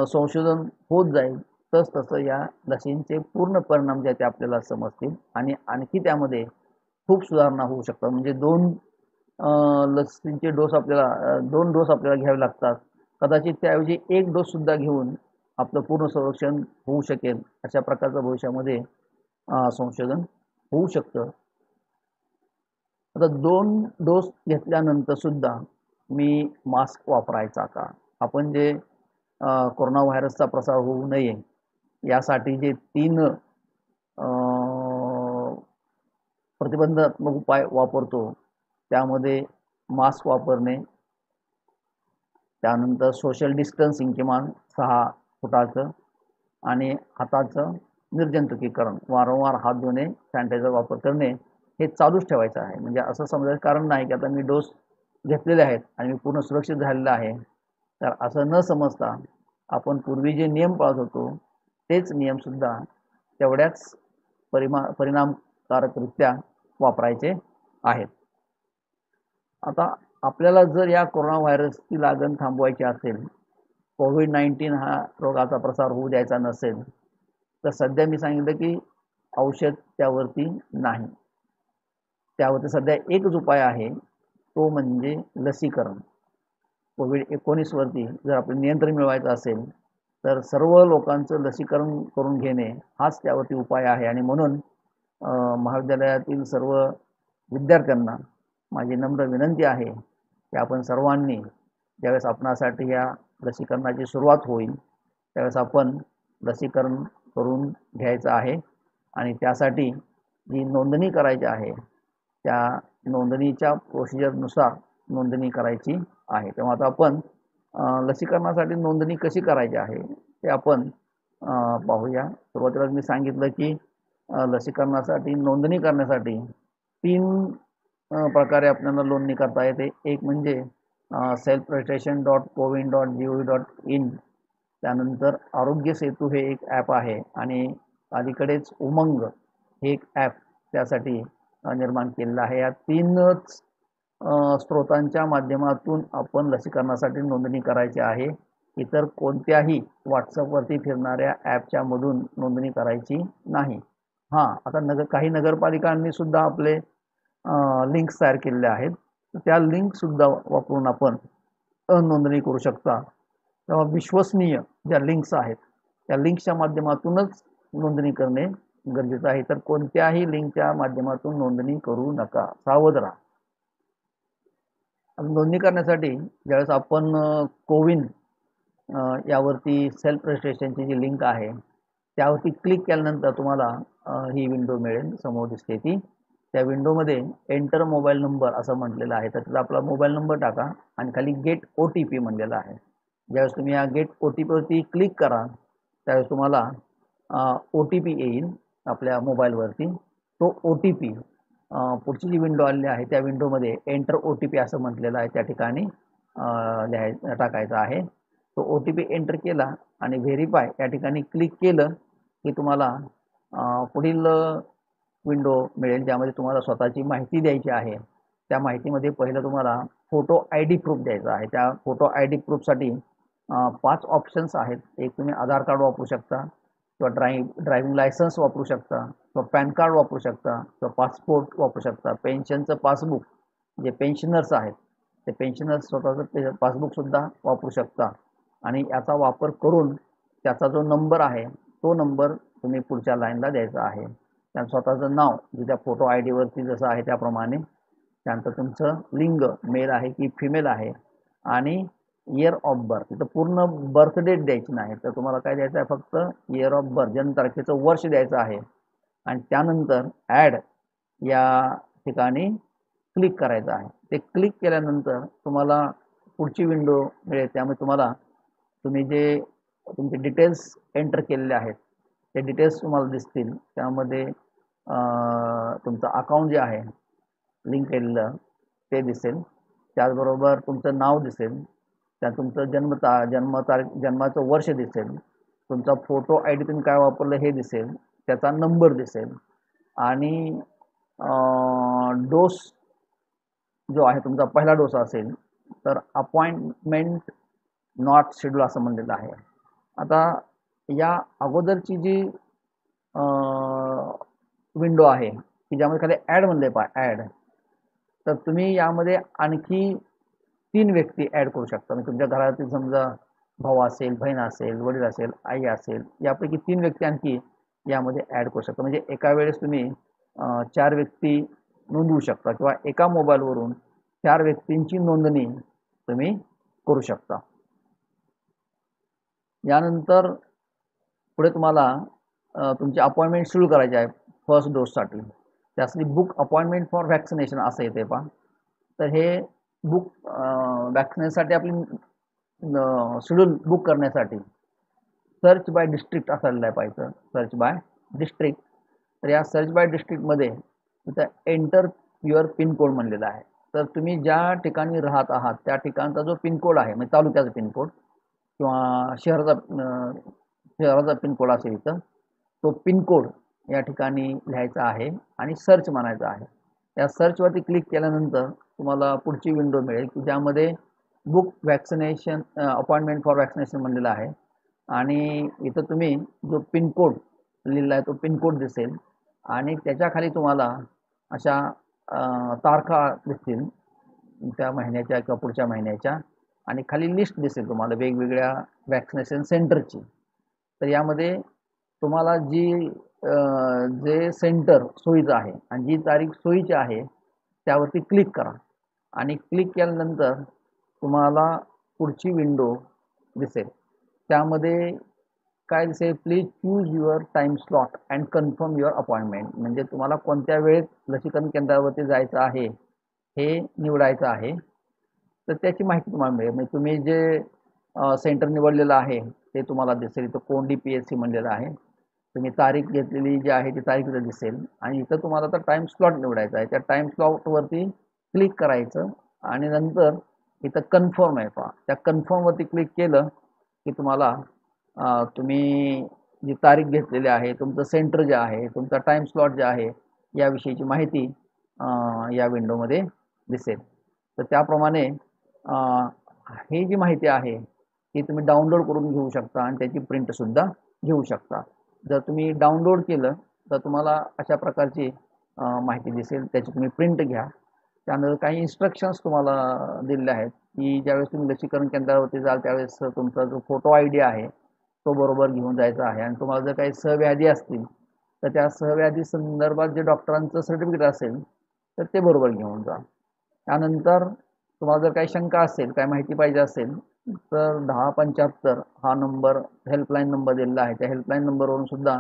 संशोधन होत जाईल तस तसं या लसींचे पूर्ण परिणाम जे आहेत ते आपल्याला समजतील आणि आणखी त्यामध्ये खूप सुधारणा होऊ शकतात. म्हणजे दोन लसींचे डोस आपल्याला दोन डोस आपल्याला घ्यावे लागतात. कदाचित त्याऐवजी एक डोस सुद्धा घेऊन आपलं पूर्ण संरक्षण होऊ शकेल अशा प्रकारचं भविष्यामध्ये संशोधन होऊ शकतं. आता दोन डोस घेतल्यानंतर सुद्धा मी मास्क वापरायचा का? आपण जे कोरोना व्हायरसचा प्रसार होऊ नये यासाठी जे तीन प्रतिबंधात्मक उपाय वापरतो त्यामध्ये मास्क वापरणे त्यानंतर सोशल डिस्टन्सिंग किमान सहा फुटाचं आणि हाताचं निर्जंतुकीकरण वारंवार हात धुणे सॅनिटायझर वापर करणे हे चालूच ठेवायचं आहे. म्हणजे असं समजायचं कारण नाही की आता मी डोस घेतलेले आहेत आणि मी पूर्ण सुरक्षित झालेलं आहे. तर असं न समजता आपण पूर्वी जे नियम पाळत होतो तेच नियमसुद्धा तेवढ्याच परिमा परिणामकारकरित्या वापरायचे आहेत. आता आपल्याला जर या कोरोना व्हायरसची लागण थांबवायची असेल कोविड नाईन्टीन हा रोगाचा प्रसार होऊ द्यायचा नसेल तर सध्या मी सांगितलं की औषध त्यावरती नाही. त्यावरती सध्या एकच उपाय आहे तो म्हणजे लसीकरण. कोविड एकोणीसवरती जर आपलं नियंत्रण मिळवायचं असेल तर सर्व लोकांचं लसीकरण करून घेणे हाच त्यावरती उपाय आहे. आणि म्हणून महाविद्यालयातील सर्व विद्यार्थ्यांना माझी नम्र विनंती आहे की आपण सर्वांनी ज्यावेळेस आपणासाठी या लसीकरणाची सुरुवात होईल त्यावेळेस आपण लसीकरण करून घ्यायचं आहे. आणि त्यासाठी जी नोंदणी करायची आहे त्या नोंदणीच्या प्रोसिजरनुसार नोंदणी करायची. आहे. तेव्हा आता आपण लसीकरणासाठी नोंदणी कशी करायची आहे ते आपण पाहूया. सुरुवातीला मी सांगितलं की लसीकरणासाठी नोंदणी करण्यासाठी तीन प्रकारे आपल्याला नोंदणी करता येते. एक म्हणजे self registration dot CoWIN dot G O dot in त्यानंतर आरोग्य सेतू हे एक ॲप आहे आणि अलीकडेच उमंग हे एक ॲप त्यासाठी निर्माण केलेलं आहे. या तीनच स्रोतांच्या माध्यमातून आपण लसीकरणासाठी नोंदणी करायची आहे. इतर कोणत्याही व्हॉट्सअपवरती फिरणाऱ्या ॲपच्या मधून नोंदणी करायची नाही. हां आता नगर काही नगरपालिकांनी सुद्धा आपले लिंक्स तयार केलेले आहेत. त्या लिंकसुद्धा वापरून आपण नोंदणी करू शकता. तेव्हा विश्वसनीय ज्या लिंक्स आहेत त्या लिंक्सच्या माध्यमातूनच नोंदणी करणे गरजेचं आहे. तर कोणत्याही लिंकच्या माध्यमातून नोंदणी करू नका. सावध राहा. नोंदणी करण्यासाठी ज्यावेळेस आपण कोविन यावरती सेल्फ रजिस्ट्रेशनची जी लिंक आहे त्यावरती क्लिक केल्यानंतर तुम्हाला ही विंडो मिळेल समोर दिसते ती. त्या विंडोमध्ये एंटर मोबाईल नंबर असं म्हटलेलं आहे. तर तिथं आपला मोबाईल नंबर टाका आणि खाली गेट ओ टी पी म्हणलेला आहे. ज्यावेळेस तुम्ही या गेट ओ टी पीवरती क्लिक करा त्यावेळेस तुम्हाला ओ टी पी येईल आपल्या मोबाईलवरती तो ओ टी पी पुढची जी विंडो आलेली आहे त्या विंडोमध्ये एंटर ओ टी पी असं म्हटलेलं आहे त्या ठिकाणी लिहाय टाकायचा आहे. तो ओ टी पी एंटर केला आणि व्हेरीफाय या ठिकाणी क्लिक केलं की तुम्हाला पुढील विंडो मिळेल ज्यामध्ये तुम्हाला स्वतःची माहिती द्यायची आहे. त्या माहितीमध्ये पहिलं तुम्हाला फोटो आय डी प्रूफ द्यायचा आहे. त्या फोटो आय डी प्रूफसाठी पाच ऑप्शन्स आहेत. एक तुम्ही आधार कार्ड वापरू शकता किंवा ड्राईव्ह ड्रायव्हिंग लायसन्स वापरू शकता किंवा पॅन कार्ड वापरू शकता किंवा पासपोर्ट वापरू शकता. पेन्शनचं पासबुक जे पेन्शनर्स आहेत ते पेन्शनर्स स्वतःचं पासबुकसुद्धा वापरू शकता. आणि याचा वापर करून त्याचा जो नंबर आहे तो नंबर तुम्ही पुढच्या लाईनला द्यायचा आहे. त्या स्वतःचं नाव जे त्या फोटो आय डीवरती जसं आहे त्याप्रमाणे. त्यानंतर तुमचं लिंग मेल आहे की फिमेल आहे. आणि इयर ऑफ बर्थ तर पूर्ण बर्थ डेट द्यायची नाही. तर तुम्हाला काय द्यायचं आहे? फक्त इयर ऑफ बर्थ जन्मतारखेचं वर्ष द्यायचं आहे. आणि त्यानंतर ॲड या ठिकाणी क्लिक करायचं आहे. ते क्लिक केल्यानंतर तुम्हाला पुढची विंडो मिळेल. त्यामुळे तुम्हाला तुम्ही जे तुमचे डिटेल्स एंटर केलेले आहेत ते डिटेल्स तुम्हाला दिसतील. त्यामध्ये तुमचं अकाउंट जे आहे लिंक केलेलं ते दिसेल. त्याचबरोबर तुमचं नाव दिसेल. त्या तुमचं जन्मता जन्मतारीख जन्माचं वर्ष दिसेल. तुमचा फोटो आय डी तुम्ही काय वापरलं हे दिसेल. त्याचा नंबर दिसेल. आणि डोस जो आहे तुमचा पहिला डोस असेल तर अपॉइंटमेंट नॉट शेड्यूल असं म्हणलेलं आहे. आता या अगोदरची जी विंडो आहे की ज्यामध्ये खाली ॲड म्हणले पा ॲड तर तुम्ही यामध्ये आणखी तीन व्यक्ती ॲड करू शकता. म्हणजे तुमच्या घरातील समजा भाऊ असेल बहीण असेल वडील असेल आई असेल यापैकी तीन व्यक्ती आणखी यामध्ये ॲड करू शकता. म्हणजे एका वेळेस तुम्ही चार व्यक्ती नोंदवू शकता किंवा एका मोबाईलवरून चार व्यक्तींची नोंदणी तुम्ही करू शकता. यानंतर पुढे तुम्हाला तुमची अपॉइंटमेंट शुरू करायची आहे फर्स्ट डोससाठी त्यासाठी बुक अपॉइंटमेंट फॉर व्हॅक्सिनेशन असं येते पा तर हे बुक वॅक्सिनेशनसाठी आपली शेड्यूल बुक करण्यासाठी सर्च बाय डिस्ट्रिक्ट असायला पाहिजे. सर्च बाय डिस्ट्रिक्ट तर या सर्च बाय डिस्ट्रिक्टमध्ये तिथं एंटर युअर पिनकोड म्हणलेला आहे. तर तुम्ही ज्या ठिकाणी राहत आहात त्या ठिकाणचा जो पिनकोड आहे म्हणजे तालुक्याचा पिनकोड किंवा शहराचा शहराचा पिनकोड असेल इथं तो पिनकोड या ठिकाणी लिहायचा आहे आणि सर्च म्हणायचा आहे. या सर्चवरती क्लिक केल्यानंतर तुम्हाला पुढची विंडो मिळेल की ज्यामध्ये book vaccination appointment for vaccination म्हणलेलं आहे. आणि इथं तुम्ही जो पिनकोड लिहिला आहे तो पिनकोड दिसेल. आणि त्याच्याखाली तुम्हाला अशा तारखा दिसतील त्या महिन्याच्या किंवा पुढच्या महिन्याच्या. आणि खाली लिस्ट दिसेल तुम्हाला वेगवेगळ्या वॅक्सिनेशन सेंटरची तर यामध्ये तुम्हाला जी जे सेंटर सोयीचं आहे आणि जी तारीख सोयीची आहे त्यावरती क्लिक करा. आणि क्लिक केल्यानंतर तुम्हाला पुढची विंडो दिसेल. त्यामध्ये काय दिसेल? Please choose your time slot and confirm your appointment म्हणजे तुम्हाला कोणत्या वेळेत लसीकरण केंद्रावरती जायचं आहे हे निवडायचं आहे तर त्याची माहिती तुम्हाला मिळेल. म्हणजे तुम्ही जे सेंटर निवडलेलं आहे ते तुम्हाला दिसेल. इथं कोंडी पी एस सी म्हणलेलं आहे. तुम्ही तारीख घेतलेली जी आहे ती तारीख इथं दिसेल. आणि इथं तुम्हाला आता टाईम स्लॉट निवडायचा आहे. त्या टाईम स्लॉटवरती क्लिक करायचं आणि नंतर इथं कन्फर्म आहे पहा. त्या कन्फर्मवरती क्लिक केलं की तुम्हाला तुम्ही जी तारीख घेतलेली आहे तुमचं सेंटर जे आहे तुमचा टाईम स्लॉट जे आहे याविषयीची माहिती या विंडोमध्ये दिसेल. तर त्याप्रमाणे ही जी माहिती आहे ती तुम्ही डाउनलोड करून घेऊ शकता आणि त्याची प्रिंटसुद्धा घेऊ शकता. जर तुम्ही डाउनलोड केलं तर तुम्हाला अशा प्रकारची माहिती दिसेल. त्याची तुम्ही प्रिंट घ्या. त्यानंतर काही इन्स्ट्रक्शन्स तुम्हाला दिलेले आहेत की ज्यावेळेस तुम्ही लसीकरण केंद्रावरती जाल त्यावेळेस तुमचा जो फोटो आय डी आहे तो बरोबर घेऊन जायचा आहे. आणि तुम्हाला जर काही सहव्याधी असतील तर त्या सहव्याधी संदर्भात जे डॉक्टरांचं सर्टिफिकेट असेल तर ते बरोबर घेऊन जा. त्यानंतर तुम्हाला जर काही शंका असेल काही माहिती पाहिजे असेल तर दहा पंच्याहत्तर हा नंबर हेल्पलाईन नंबर दिलेला आहे. त्या हेल्पलाईन नंबरवरून सुद्धा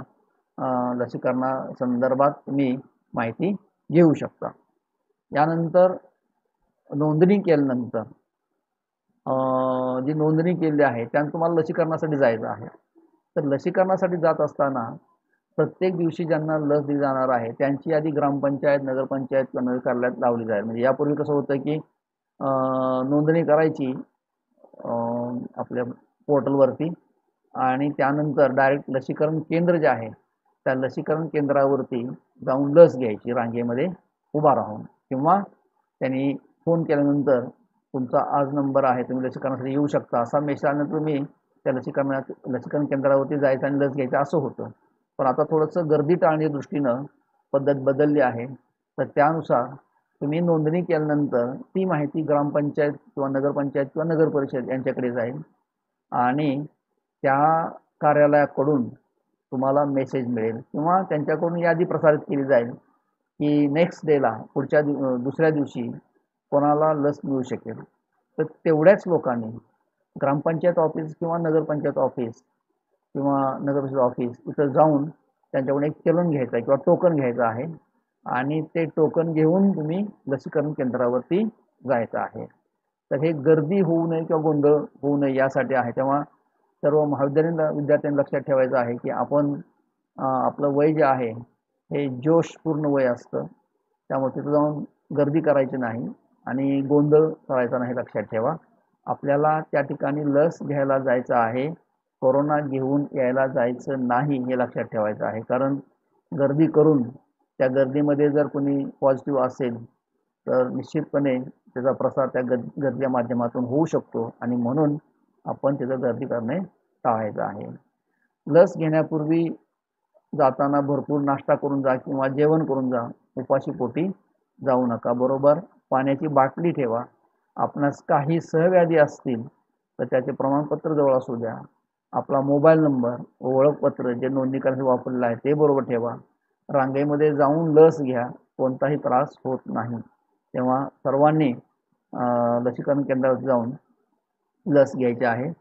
लसीकरणा संदर्भात तुम्ही माहिती घेऊ शकता. यानंतर नोंदणी केल्यानंतर जी नोंदणी केली आहे त्यानं तुम्हाला लसीकरणासाठी जायचं आहे. तर लसीकरणासाठी जात असताना प्रत्येक दिवशी ज्यांना लस दिली जाणार आहे त्यांची यादी ग्रामपंचायत नगरपंचायत किंवा नगर कार्यालयात लावली जाईल. म्हणजे यापूर्वी कसं होतं की नोंदणी करायची आपल्या पोर्टलवरती. आणि त्यानंतर डायरेक्ट लसीकरण केंद्र जे आहे त्या लसीकरण केंद्रावरती जाऊन लस घ्यायची रांगेमध्ये उभा राहून. किंवा त्यांनी फोन केल्यानंतर तुमचा आज नंबर आहे तुम्ही लसीकरणासाठी येऊ शकता. असा मेसेज आल्यानंतर तुम्ही त्या लसीकरणात लसीकरण केंद्रावरती जायचं आणि लस घ्यायचं असं होतं. पण आता थोडंसं गर्दी टाळण्याच्या दृष्टीनं पद्धत बदलली आहे. तर त्यानुसार तुम्ही नोंदणी केल्यानंतर ती माहिती ग्रामपंचायत किंवा नगरपंचायत किंवा नगर परिषद यांच्याकडे जाईल. आणि त्या कार्यालयाकडून तुम्हाला मेसेज मिळेल किंवा त्यांच्याकडून यादी प्रसारित केली जाईल की नेक्स्ट डेला पुढच्या दिव दुसऱ्या दिवशी कोणाला लस मिळू शकेल. तर तेवढ्याच लोकांनी ग्रामपंचायत ऑफिस किंवा नगरपंचायत ऑफिस किंवा नगरपरिषद ऑफिस इथं जाऊन त्यांच्याकडून एक चलन घ्यायचं आहे किंवा टोकन घ्यायचं आहे. आणि ते टोकन घेऊन तुम्ही लसीकरण केंद्रावरती जायचं आहे. तर हे गर्दी होऊ नये किंवा गोंधळ होऊ नये यासाठी आहे. तेव्हा सर्व महाविद्यालयीन विद्यार्थ्यांनी लक्षात ठेवायचं आहे की आपण आपलं वय जे आहे हे जोशपूर्ण वय असतं. त्यामुळे तिथं जाऊन गर्दी करायची नाही आणि गोंधळ करायचा नाही लक्षात ठेवा. आपल्याला त्या ठिकाणी लस घ्यायला जायचं आहे. कोरोना घेऊन यायला जायचं नाही हे लक्षात ठेवायचं आहे. कारण गर्दी करून त्या गर्दीमध्ये जर कोणी पॉझिटिव्ह असेल तर निश्चितपणे त्याचा प्रसार त्या ग गर्दीच्या माध्यमातून होऊ शकतो. आणि म्हणून आपण त्याचं गर्दी करणे टाळायचं आहे. लस घेण्यापूर्वी जाताना भरपूर नाश्ता करून जा किंवा जेवण करून जा. उपाशी पोटी जाऊ नका बरोबर? पाण्याची बाटली ठेवा. आपणास काही सहव्याधी असतील तर त्याचे प्रमाणपत्र जवळ असू द्या. आपला मोबाईल नंबर ओळखपत्र जे नोंदणी करण्यासाठी वापरलेलं आहे ते बरोबर ठेवा. रांगेमध्ये जाऊन लस घ्या कोणताही त्रास होत नाही. तेव्हा सर्वांनी लसीकरण केंद्रावर जाऊन लस घ्यायची आहे.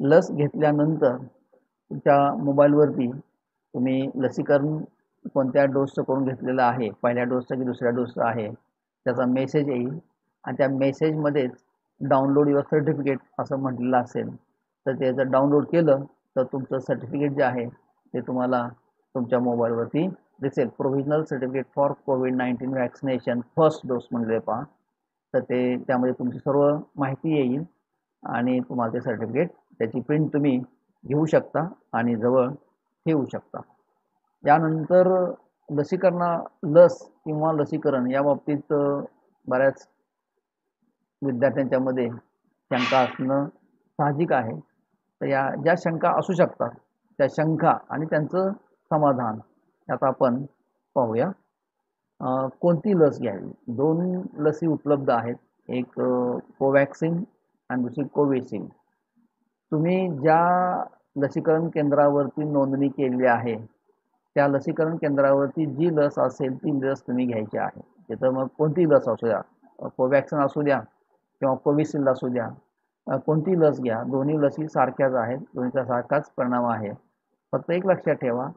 लस घेतल्यानंतर तुमच्या मोबाईलवरती तुम्ही लसीकरण कोणत्या डोसचं करून घेतलेलं आहे पहिल्या डोसचं की दुसऱ्या डोसचं आहे त्याचा मेसेज येईल. आणि त्या मेसेजमध्येच डाउनलोड युअर सर्टिफिकेट असं म्हटलेलं असेल तर ते जर डाउनलोड केलं तर तुमचं सर्टिफिकेट जे आहे ते तुम्हाला तुमच्या मोबाईलवरती दिसेल. Provisional certificate for COVID nineteen vaccination first dose म्हणले पहा. तर ते त्यामध्ये तुमची सर्व माहिती येईल आणि तुम्हाला ते सर्टिफिकेट त्याची प्रिंट तुम्ही घेऊ शकता आणि जवळ ठेवू शकता. यानंतर लसीकरणा लस किंवा लसीकरण या बाबतीत बऱ्याच विद्यार्थ्यांच्यामध्ये शंका असणं साहजिक आहे. तर या ज्या शंका असू शकतात त्या शंका आणि त्यांचं समाधान आता आपण पाहूया. कोणती लस घ्यावी? दोन लसी उपलब्ध आहेत. एक कोवॅक्सिन आणि दुसरी कोविशिल्ड तुम्ही ज्या लसीकरण केंद्रावरती नोंदणी केलेली आहे त्या लसीकरण केंद्रावरती जी लस असेल ती लस तुम्ही घ्यायची आहे. तिथं मग कोणती लस असू द्या? कोवॅक्सिन असू द्या किंवा कोविशिल्ड असू द्या. कोणती लस घ्या? दोन्ही लसी सारख्याच आहेत. दोन्हीचा सारखाच परिणाम आहे. फक्त एक लक्षात ठेवा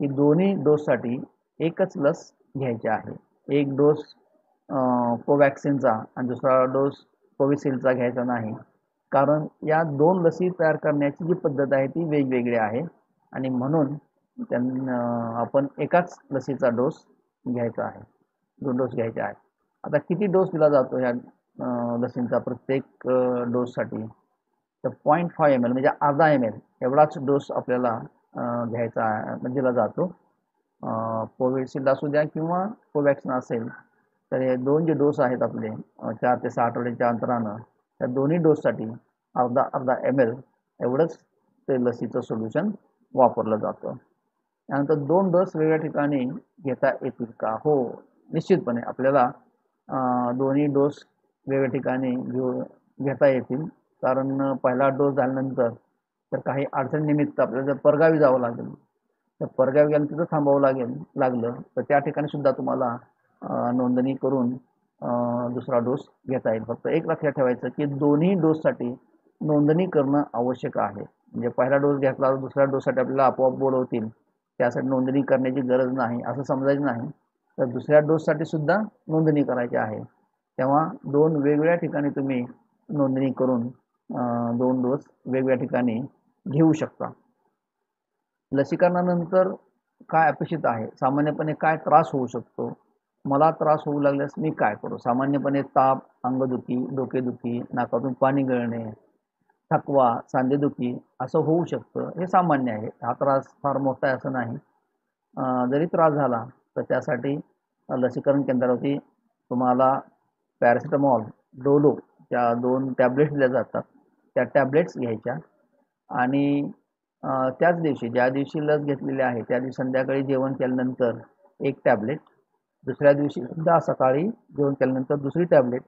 की दोन्ही डोससाठी एकच लस घ्यायची आहे. एक डोस कोवॅक्सिनचा आणि दुसरा डोस कोविशिल्डचा घ्यायचा नाही. कारण या दोन लसी तयार करण्याची जी पद्धत आहे ती वेगवेगळी आहे आणि म्हणून त्यांना आपण एकाच लसीचा डोस घ्यायचा आहे. दोन डोस घ्यायचे आहेत आता किती डोस दिला जातो ह्या लसींचा प्रत्येक डोससाठी? तर पॉईंट फाय एम एल म्हणजे अर्धा एम एल एवढाच डोस आपल्याला घ्यायचा दिला म्हणजे जातो. कोविशिल्ड असू द्या किंवा कोवॅक्सिन असेल तर हे दोन जे डोस आहेत आपले चार ते सहा आठवड्याच्या अंतरानं त्या दोन्ही डोससाठी अर्धा अर्धा एम एल एवढंच ते लसीचं सोल्युशन वापरलं जातं. त्यानंतर दोन डोस वेगळ्या ठिकाणी घेता येतील का? हो निश्चितपणे आपल्याला दोन्ही डोस वेगळ्या ठिकाणी घेऊ घेता येतील. कारण पहिला डोस झाल्यानंतर तर काही अडचणीनिमित्त आपल्याला जर परगावी जावं लागेल तर परगावी गेलं तिथं थांबावं लागेल लागलं तर त्या ठिकाणी सुद्धा तुम्हाला नोंदणी करून दुसरा डोस घेता येईल. फक्त एक लक्षात ठेवायचं की दोन्ही डोससाठी नोंदणी करणं आवश्यक आहे. म्हणजे पहिला डोस घेतला तर दुसऱ्या डोससाठी आपल्याला आपोआप बोलवतील त्यासाठी नोंदणी करण्याची गरज नाही असं समजायचं नाही. तर दुसऱ्या डोससाठी सुद्धा नोंदणी करायची आहे. तेव्हा दोन वेगवेगळ्या ठिकाणी तुम्ही नोंदणी करून दोन डोस वेगवेगळ्या ठिकाणी घेऊ शकता. लसीकरणानंतर काय अपेक्षित आहे? सामान्यपणे काय त्रास होऊ शकतो? मला त्रास होऊ लागल्यास मी काय करू? सामान्यपणे ताप अंगदुखी डोकेदुखी नाकातून पाणी गळणे थकवा सांधेदुखी असं होऊ शकतं. हे सामान्य आहे. हा त्रास फार मोठा आहे असं नाही. जरी त्रास झाला तर त्यासाठी लसीकरण केंद्रावरती तुम्हाला पॅरासिटामॉल डोलो त्या दोन टॅबलेट्स दिल्या जातात. त्या टॅबलेट्स घ्यायच्या. आणि त्याच दिवशी ज्या दिवशी लस घेतलेली आहे त्या दिवशी संध्याकाळी जेवण केल्यानंतर एक टॅबलेट दुसऱ्या दिवशी सुद्धा सकाळी जेवण केल्यानंतर दुसरी टॅबलेट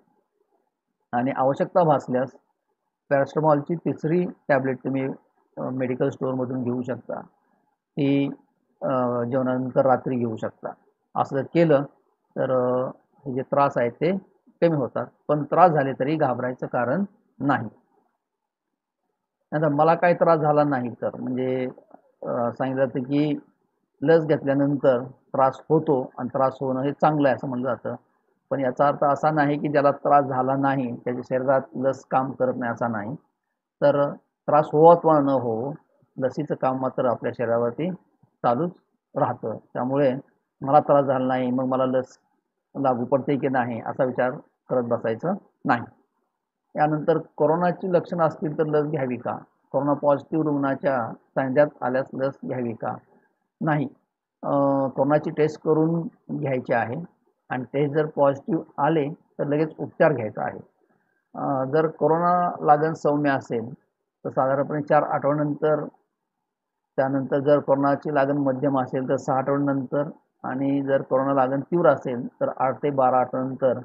आणि आवश्यकता भासल्यास पॅरास्टमॉलची तिसरी टॅबलेट तुम्ही मेडिकल स्टोअरमधून घेऊ शकता. ती जेवणानंतर रात्री घेऊ शकता. असं जर केलं तर हे जे त्रास आहेत ते कमी होतात. पण त्रास झाले तरी घाबरायचं कारण नाही. नाही मला काही त्रास झाला नाही तर. म्हणजे सांगितलं जातं की लस घेतल्यानंतर त्रास होतो आणि त्रास होणं हे चांगलं आहे असं म्हणलं जातं. पण याचा अर्थ असा नाही की ज्याला त्रास झाला नाही त्याच्या शरीरात लस काम करत नाही असा नाही. तर त्रास हो अथवा न हो लसीचं काम मात्र आपल्या शरीरावरती चालूच राहतं. त्यामुळे मला त्रास झाला नाही मग मला लस लागू पडते की नाही असा विचार करत बसायचं नाही. यानंतर कोरोनाची लक्षणं असतील तर लस घ्यावी का? कोरोना पॉझिटिव्ह रुग्णाच्या सांध्यात आल्यास लस घ्यावी का? नाही. कोरोनाची टेस्ट करून घ्यायची आहे आणि टेस्ट जर पॉझिटिव्ह आले तर लगेच उपचार घ्यायचा आहे. जर कोरोना लागण सौम्य असेल तर साधारणपणे चार आठवड्यानंतर त्यानंतर जर कोरोनाची लागण मध्यम असेल तर सहा आठवड्यानंतर आणि जर कोरोना लागण तीव्र असेल तर आठ ते बारा आठवड्यानंतर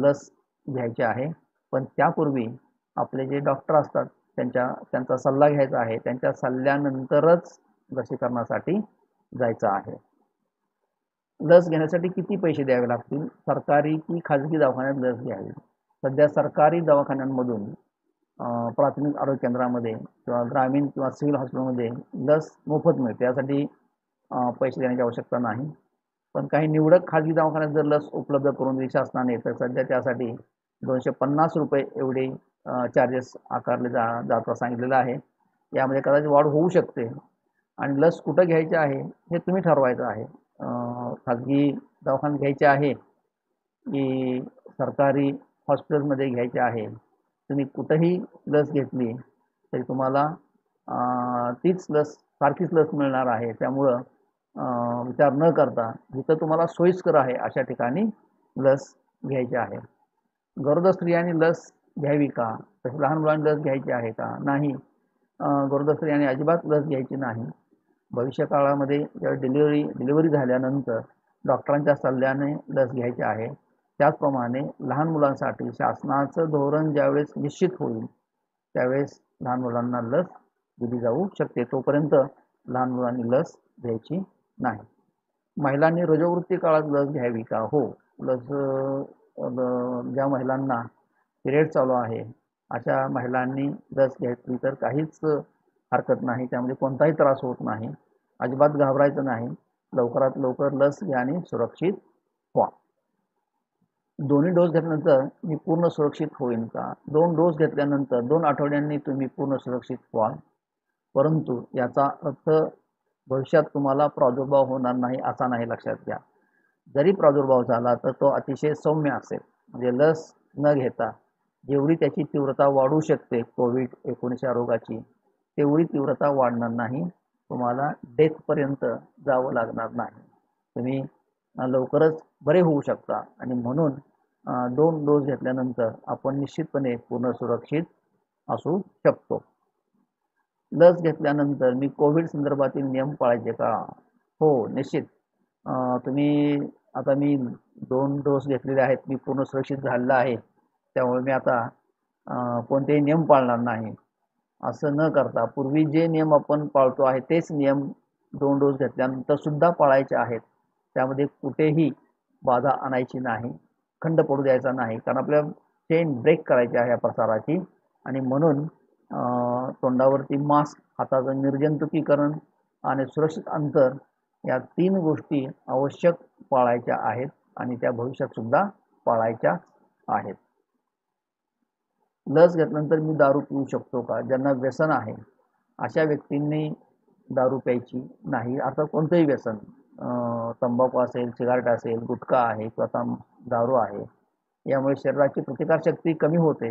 लस घ्यायची आहे. पण त्यापूर्वी आपले जे डॉक्टर असतात त्यांच्या त्यांचा सल्ला घ्यायचा आहे. त्यांच्या सल्ल्यानंतरच लसीकरणासाठी जायचं आहे. लस घेण्यासाठी किती पैसे द्यावे लागतील? सरकारी की खाजगी दवाखान्यात लस घ्यावी? सध्या सरकारी दवाखान्यांमधून प्राथमिक आरोग्य केंद्रामध्ये किंवा ग्रामीण किंवा सिव्हिल हॉस्पिटलमध्ये लस मोफत मिळते. यासाठी पैसे देण्याची आवश्यकता नाही. पण काही निवडक खाजगी दवाखान्यात जर लस उपलब्ध करून दिली शासनाने तर सध्या त्यासाठी दोनशे पन्नास रुपये एवढे चार्जेस आकारले जा जाता सांगितलेलं आहे. यामध्ये कदाचित वाढ होऊ शकते. आणि लस कुठं घ्यायची आहे हे तुम्ही ठरवायचं आहे. खाजगी दवाखान्यात घ्यायचे आहे की सरकारी हॉस्पिटलमध्ये घ्यायचे आहे. तुम्ही कुठंही लस घेतली तरी तुम्हाला तीच लस सारखीच लस मिळणार आहे. त्यामुळं विचार न करता जिथं तुम्हाला सोयीस्कर आहे अशा ठिकाणी लस घ्यायची आहे. गरोदर स्त्रियांनी लस घ्यावी का? तसे लहान मुलांनी लस घ्यायची आहे का? नाही. गरोदर स्त्रियांनी अजिबात लस घ्यायची नाही. भविष्यकाळामध्ये जेव्हा डिलिव्हरी डिलिव्हरी झाल्यानंतर डॉक्टरांच्या सल्ल्याने लस घ्यायची आहे. त्याचप्रमाणे लहान मुलांसाठी शासनाचं धोरण ज्यावेळेस निश्चित होईल त्यावेळेस लहान मुलांना लस दिली जाऊ शकते. तोपर्यंत लहान मुलांनी लस घ्यायची नाही. महिलांनी रजोवृत्ती काळात लस घ्यावी का? हो. लस ज्या महिलांना पिरियड चालू आहे अशा महिलांनी लस घेतली तर काहीच हरकत नाही. त्यामध्ये कोणताही त्रास होत नाही. अजिबात घाबरायचं नाही. लवकरात लवकर लस घ्या आणि सुरक्षित व्हा. दोन्ही डोस घेतल्यानंतर मी पूर्ण सुरक्षित होईन का? दोन डोस घेतल्यानंतर दोन आठवड्यांनी तुम्ही पूर्ण सुरक्षित व्हाल परंतु याचा अर्थ भविष्यात तुम्हाला प्रादुर्भाव होणार नाही असा नाही लक्षात घ्या. जरी प्रादुर्भाव झाला तर तो अतिशय सौम्य असेल. म्हणजे लस न घेता जेवढी त्याची तीव्रता वाढू शकते कोविड एकोणीस या रोगाची तेवढी तीव्रता वाढणार नाही. तुम्हाला डेथपर्यंत जावं लागणार नाही. तुम्ही लवकरच बरे होऊ शकता. आणि म्हणून दोन डोस घेतल्यानंतर आपण निश्चितपणे पूर्ण सुरक्षित असू शकतो. लस घेतल्यानंतर मी कोविड संदर्भातील नियम पाळायचे का? हो निश्चित. तुम्ही आता मी दोन डोस घेतलेले आहेत मी पूर्ण सुरक्षित झालेला आहे. त्यामुळे मी आता कोणतेही नियम पाळणार नाही. असं न करता पूर्वी जे नियम आपण पाळतो आहे तेच नियम दोन डोस घेतल्यानंतर सुद्धा पाळायचे आहेत. त्यामध्ये कुठेही बाधा आणायची नाही खंड पडू द्यायचा नाही. कारण आपल्या चेन ब्रेक करायची आहे या प्रसाराची. आणि म्हणून तोंडावरती मास्क हाताचं निर्जंतुकीकरण आणि सुरक्षित अंतर या तीन गोष्टी आवश्यक पाळायच्या आहेत आणि त्या भविष्यात सुद्धा पाळायच्या आहेत. लस घेतल्यानंतर मी दारू पिऊ शकतो का? ज्यांना व्यसन आहे अशा व्यक्तींनी दारू प्यायची नाही. आता कोणतंही व्यसन तंबाखू असेल सिगारेट असेल गुटखा आहे किंवा दारू आहे यामुळे शरीराची प्रतिकारशक्ती कमी होते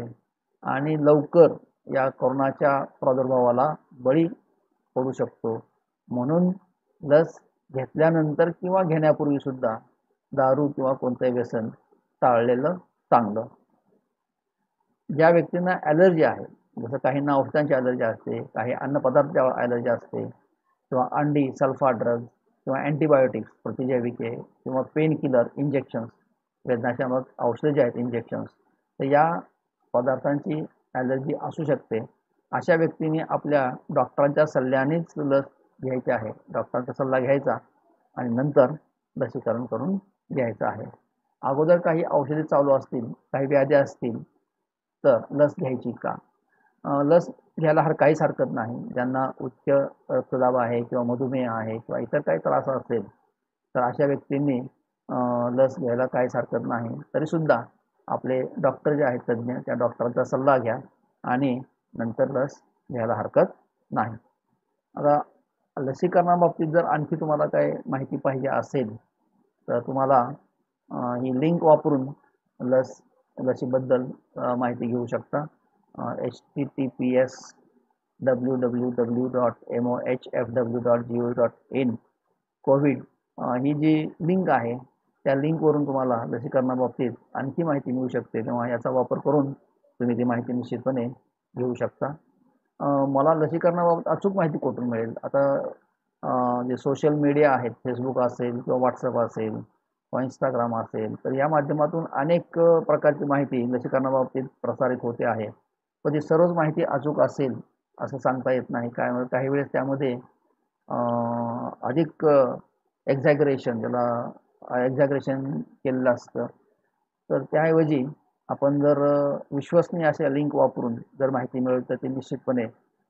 आणि लवकर या कोरोनाच्या प्रादुर्भावाला बळी पडू शकतो. म्हणून लस घेतल्यानंतर किंवा घेण्यापूर्वी सुद्धा दारू किंवा कोणतंही व्यसन टाळलेलं चांगलं. ज्या व्यक्तींना ॲलर्जी आहे जसं काहींना औषधांची ॲलर्जी असते काही अन्नपदार्थ ॲलर्जी असते किंवा अंडी सल्फा ड्रग्ज किंवा अँटीबायोटिक्स प्रतिजैविके किंवा पेन किलर इंजेक्शन्स वेदनाशामक औषधे जे आहेत इंजेक्शन्स तर या पदार्थांची ॲलर्जी असू शकते. अशा व्यक्तींनी आपल्या डॉक्टरांच्या सल्ल्यानेच लस घ्यायचे आहे. डॉक्टरांचा सल्ला घ्यायचा आणि नंतर लसीकरण करून घ्यायचं आहे. अगोदर काही औषधे चालू असतील काही व्याधी असतील तर लस घ्यायची का? लस घ्यायला हर काहीच हरकत नाही. ज्यांना उच्च रक्तदाब आहे किंवा मधुमेह आहे किंवा इतर काही त्रास असेल तर अशा व्यक्तींनी लस घ्यायला काहीच हरकत नाही. तरीसुद्धा आपले डॉक्टर जे आहेत तज्ज्ञ त्या डॉक्टरांचा सल्ला घ्या आणि नंतर लस घ्यायला हरकत नाही. आता लसीकरणाबाबतीत जर आणखी तुम्हाला काय माहिती पाहिजे असेल तर तुम्हाला ही लिंक वापरून लस लसीबद्दल माहिती घेऊ शकता. H T T P S W W W dot M O H F W dot G O dot IN COVID ही जी लिंक आहे त्या लिंकवरून तुम्हाला लसीकरणाबाबतीत आणखी माहिती मिळू शकते. तेव्हा याचा वापर करून तुम्ही ती माहिती निश्चितपणे घेऊ शकता. मला लसीकरणाबाबत अचूक माहिती कुठून मिळेल? आता जे सोशल मीडिया आहेत फेसबुक असेल किंवा व्हॉट्सअप असेल किंवा इंस्टाग्राम असेल तर या माध्यमातून अनेक प्रकारची माहिती लसीकरणाबाबतीत प्रसारित होते आहे. पण ती सर्वच माहिती अचूक असेल असं सांगता येत नाही. काय काही वेळेस त्यामध्ये अधिक एक्झॅगरेशन ज्याला एक्झॅगरेशन केलेलं असतं. तर त्याऐवजी आपण जर विश्वसनीय अशा लिंक वापरून जर माहिती मिळवली तर ती निश्चितपणे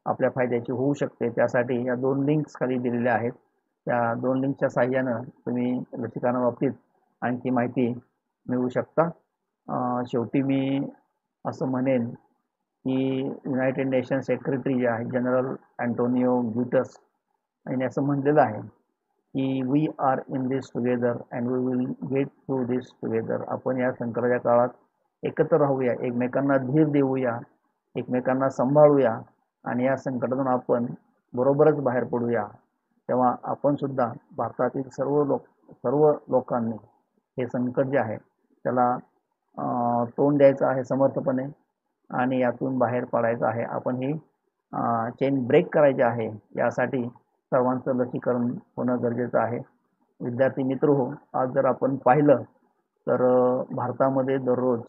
आपल्या फायद्याची होऊ शकते. त्यासाठी या दोन लिंक्स खाली दिलेल्या आहेत. त्या दोन लिंकच्या साह्यानं तुम्ही लसीकरणाबाबतीत आणखी माहिती मिळवू शकता. शेवटी मी असं म्हणेन की युनायटेड नेशन सेक्रेटरी जे आहे जनरल अँटोनिओ ग्युटस यांनी असं म्हणलेलं आहे की we are in this together and we will get through this together आपण या संकटाच्या काळात एकत्र राहूया एकमेकांना धीर देऊया एकमेकांना सांभाळूया आणि या संकटातून आपण बरोबरच बाहेर पडूया. तेव्हा आपण सुद्धा भारतातील सर्व लोक सर्व लोकांनी हे संकट जे आहे त्याला तोंड द्यायचं आहे समर्थपणे आणि यातून बाहेर पडायचं आहे. आपण ही चेन ब्रेक करायची आहे यासाठी सर्वांचं लसीकरण होणं गरजेचं आहे. विद्यार्थी मित्र हो आज जर आपण पाहिलं तर भारतामध्ये दररोज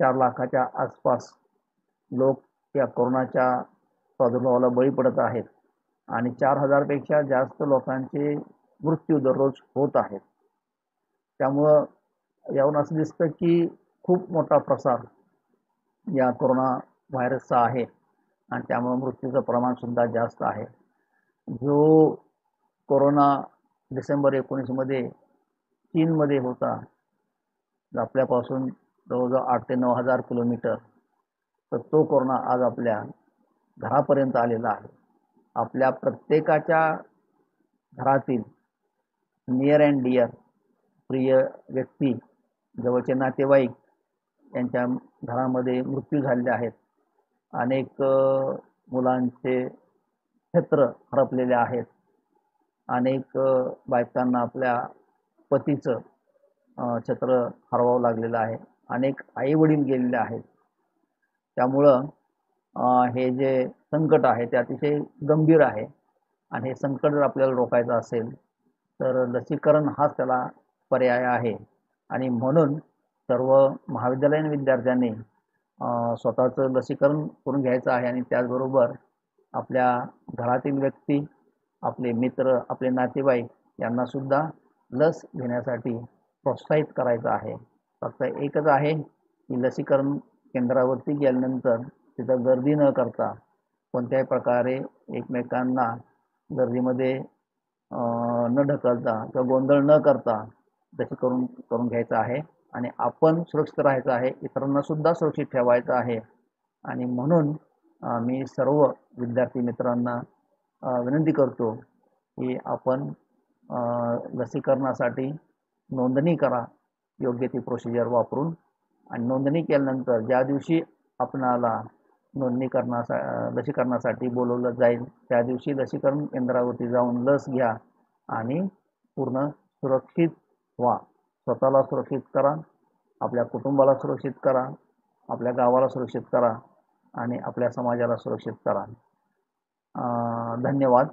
चार लाखाच्या आसपास लोक या कोरोनाच्या प्रादुर्भावाला बळी पडत आहेत. आणि चार हजारपेक्षा जास्त लोकांचे मृत्यू दररोज होत आहेत. त्यामुळं यावरून असं दिसतं की खूप मोठा प्रसार या कोरोना व्हायरसचा आहे. आणि त्यामुळं मृत्यूचं प्रमाणसुद्धा जास्त आहे. जो कोरोना डिसेंबर एकोणीसमध्ये चीनमध्ये होता आपल्यापासून जवळजवळ आठ ते नऊ हजार किलोमीटर. तर तो कोरोना आज आपल्या घरापर्यंत आलेला आहे. आपल्या प्रत्येकाच्या घरातील नियर अँड डिअर प्रिय व्यक्ती जवळचे नातेवाईक यांच्या घरामध्ये मृत्यू झालेले आहेत. अनेक मुलांचे क्षेत्र हरपलेले आहेत. अनेक बायकांना आपल्या पतीचं छत्र हरवावं लागलेलं आहे. अनेक आईवडील गेलेले आहेत. त्यामुळं हे जे संकट आहे ते अतिशय गंभीर आहे. आणि हे संकट जर आपल्याला रोखायचं असेल तर लसीकरण हाच त्याला पर्याय आहे. आणि म्हणून सर्व महाविद्यालयीन विद्यार्थ्यांनी स्वतःचं लसीकरण करून घ्यायचं आहे. आणि त्याचबरोबर आपल्या घरातील व्यक्ती आपले मित्र आपले नातेवाईक यांनासुद्धा लस घेण्यासाठी प्रोत्साहित करायचं आहे. फक्त एकच आहे की लसीकरण केंद्रावरती गेल्यानंतर तिथं गर्दी न करता कोणत्याही प्रकारे एकमेकांना गर्दीमध्ये न ढकलता किंवा गोंधळ न करता तशी करून करून घ्यायचं आहे. आणि आपण सुरक्षित राहायचं आहे इतरांना सुद्धा सुरक्षित ठेवायचं आहे. आणि म्हणून मी सर्व विद्यार्थी मित्रांना विनंती करतो की आपण लसीकरणासाठी नोंदणी करा. योग्य ती प्रोसिजर वापरून आणि नोंदणी केल्यानंतर ज्या दिवशी आपणाला नोंदणी करण्यासा लसीकरणासाठी बोलवलं जाईल त्या दिवशी लसीकरण केंद्रावरती जाऊन लस घ्या आणि पूर्ण सुरक्षित व्हा. स्वतःला सुरक्षित करा आपल्या कुटुंबाला सुरक्षित करा आपल्या गावाला सुरक्षित करा आणि आपल्या समाजाला सुरक्षित करा. धन्यवाद.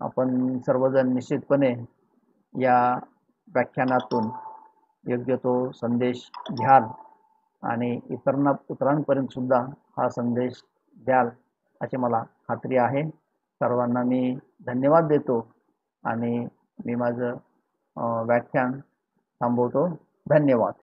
आपण सर्वजण निश्चितपणे या व्याख्यानातून योग्य तो संदेश घ्याल आणि इतरांना इतरांपर्यंत सुद्धा हा संदेश द्याल अशी मला खात्री आहे. सर्वांना मी धन्यवाद देतो आणि मी माझं व्याख्यान थांबवतो. धन्यवाद.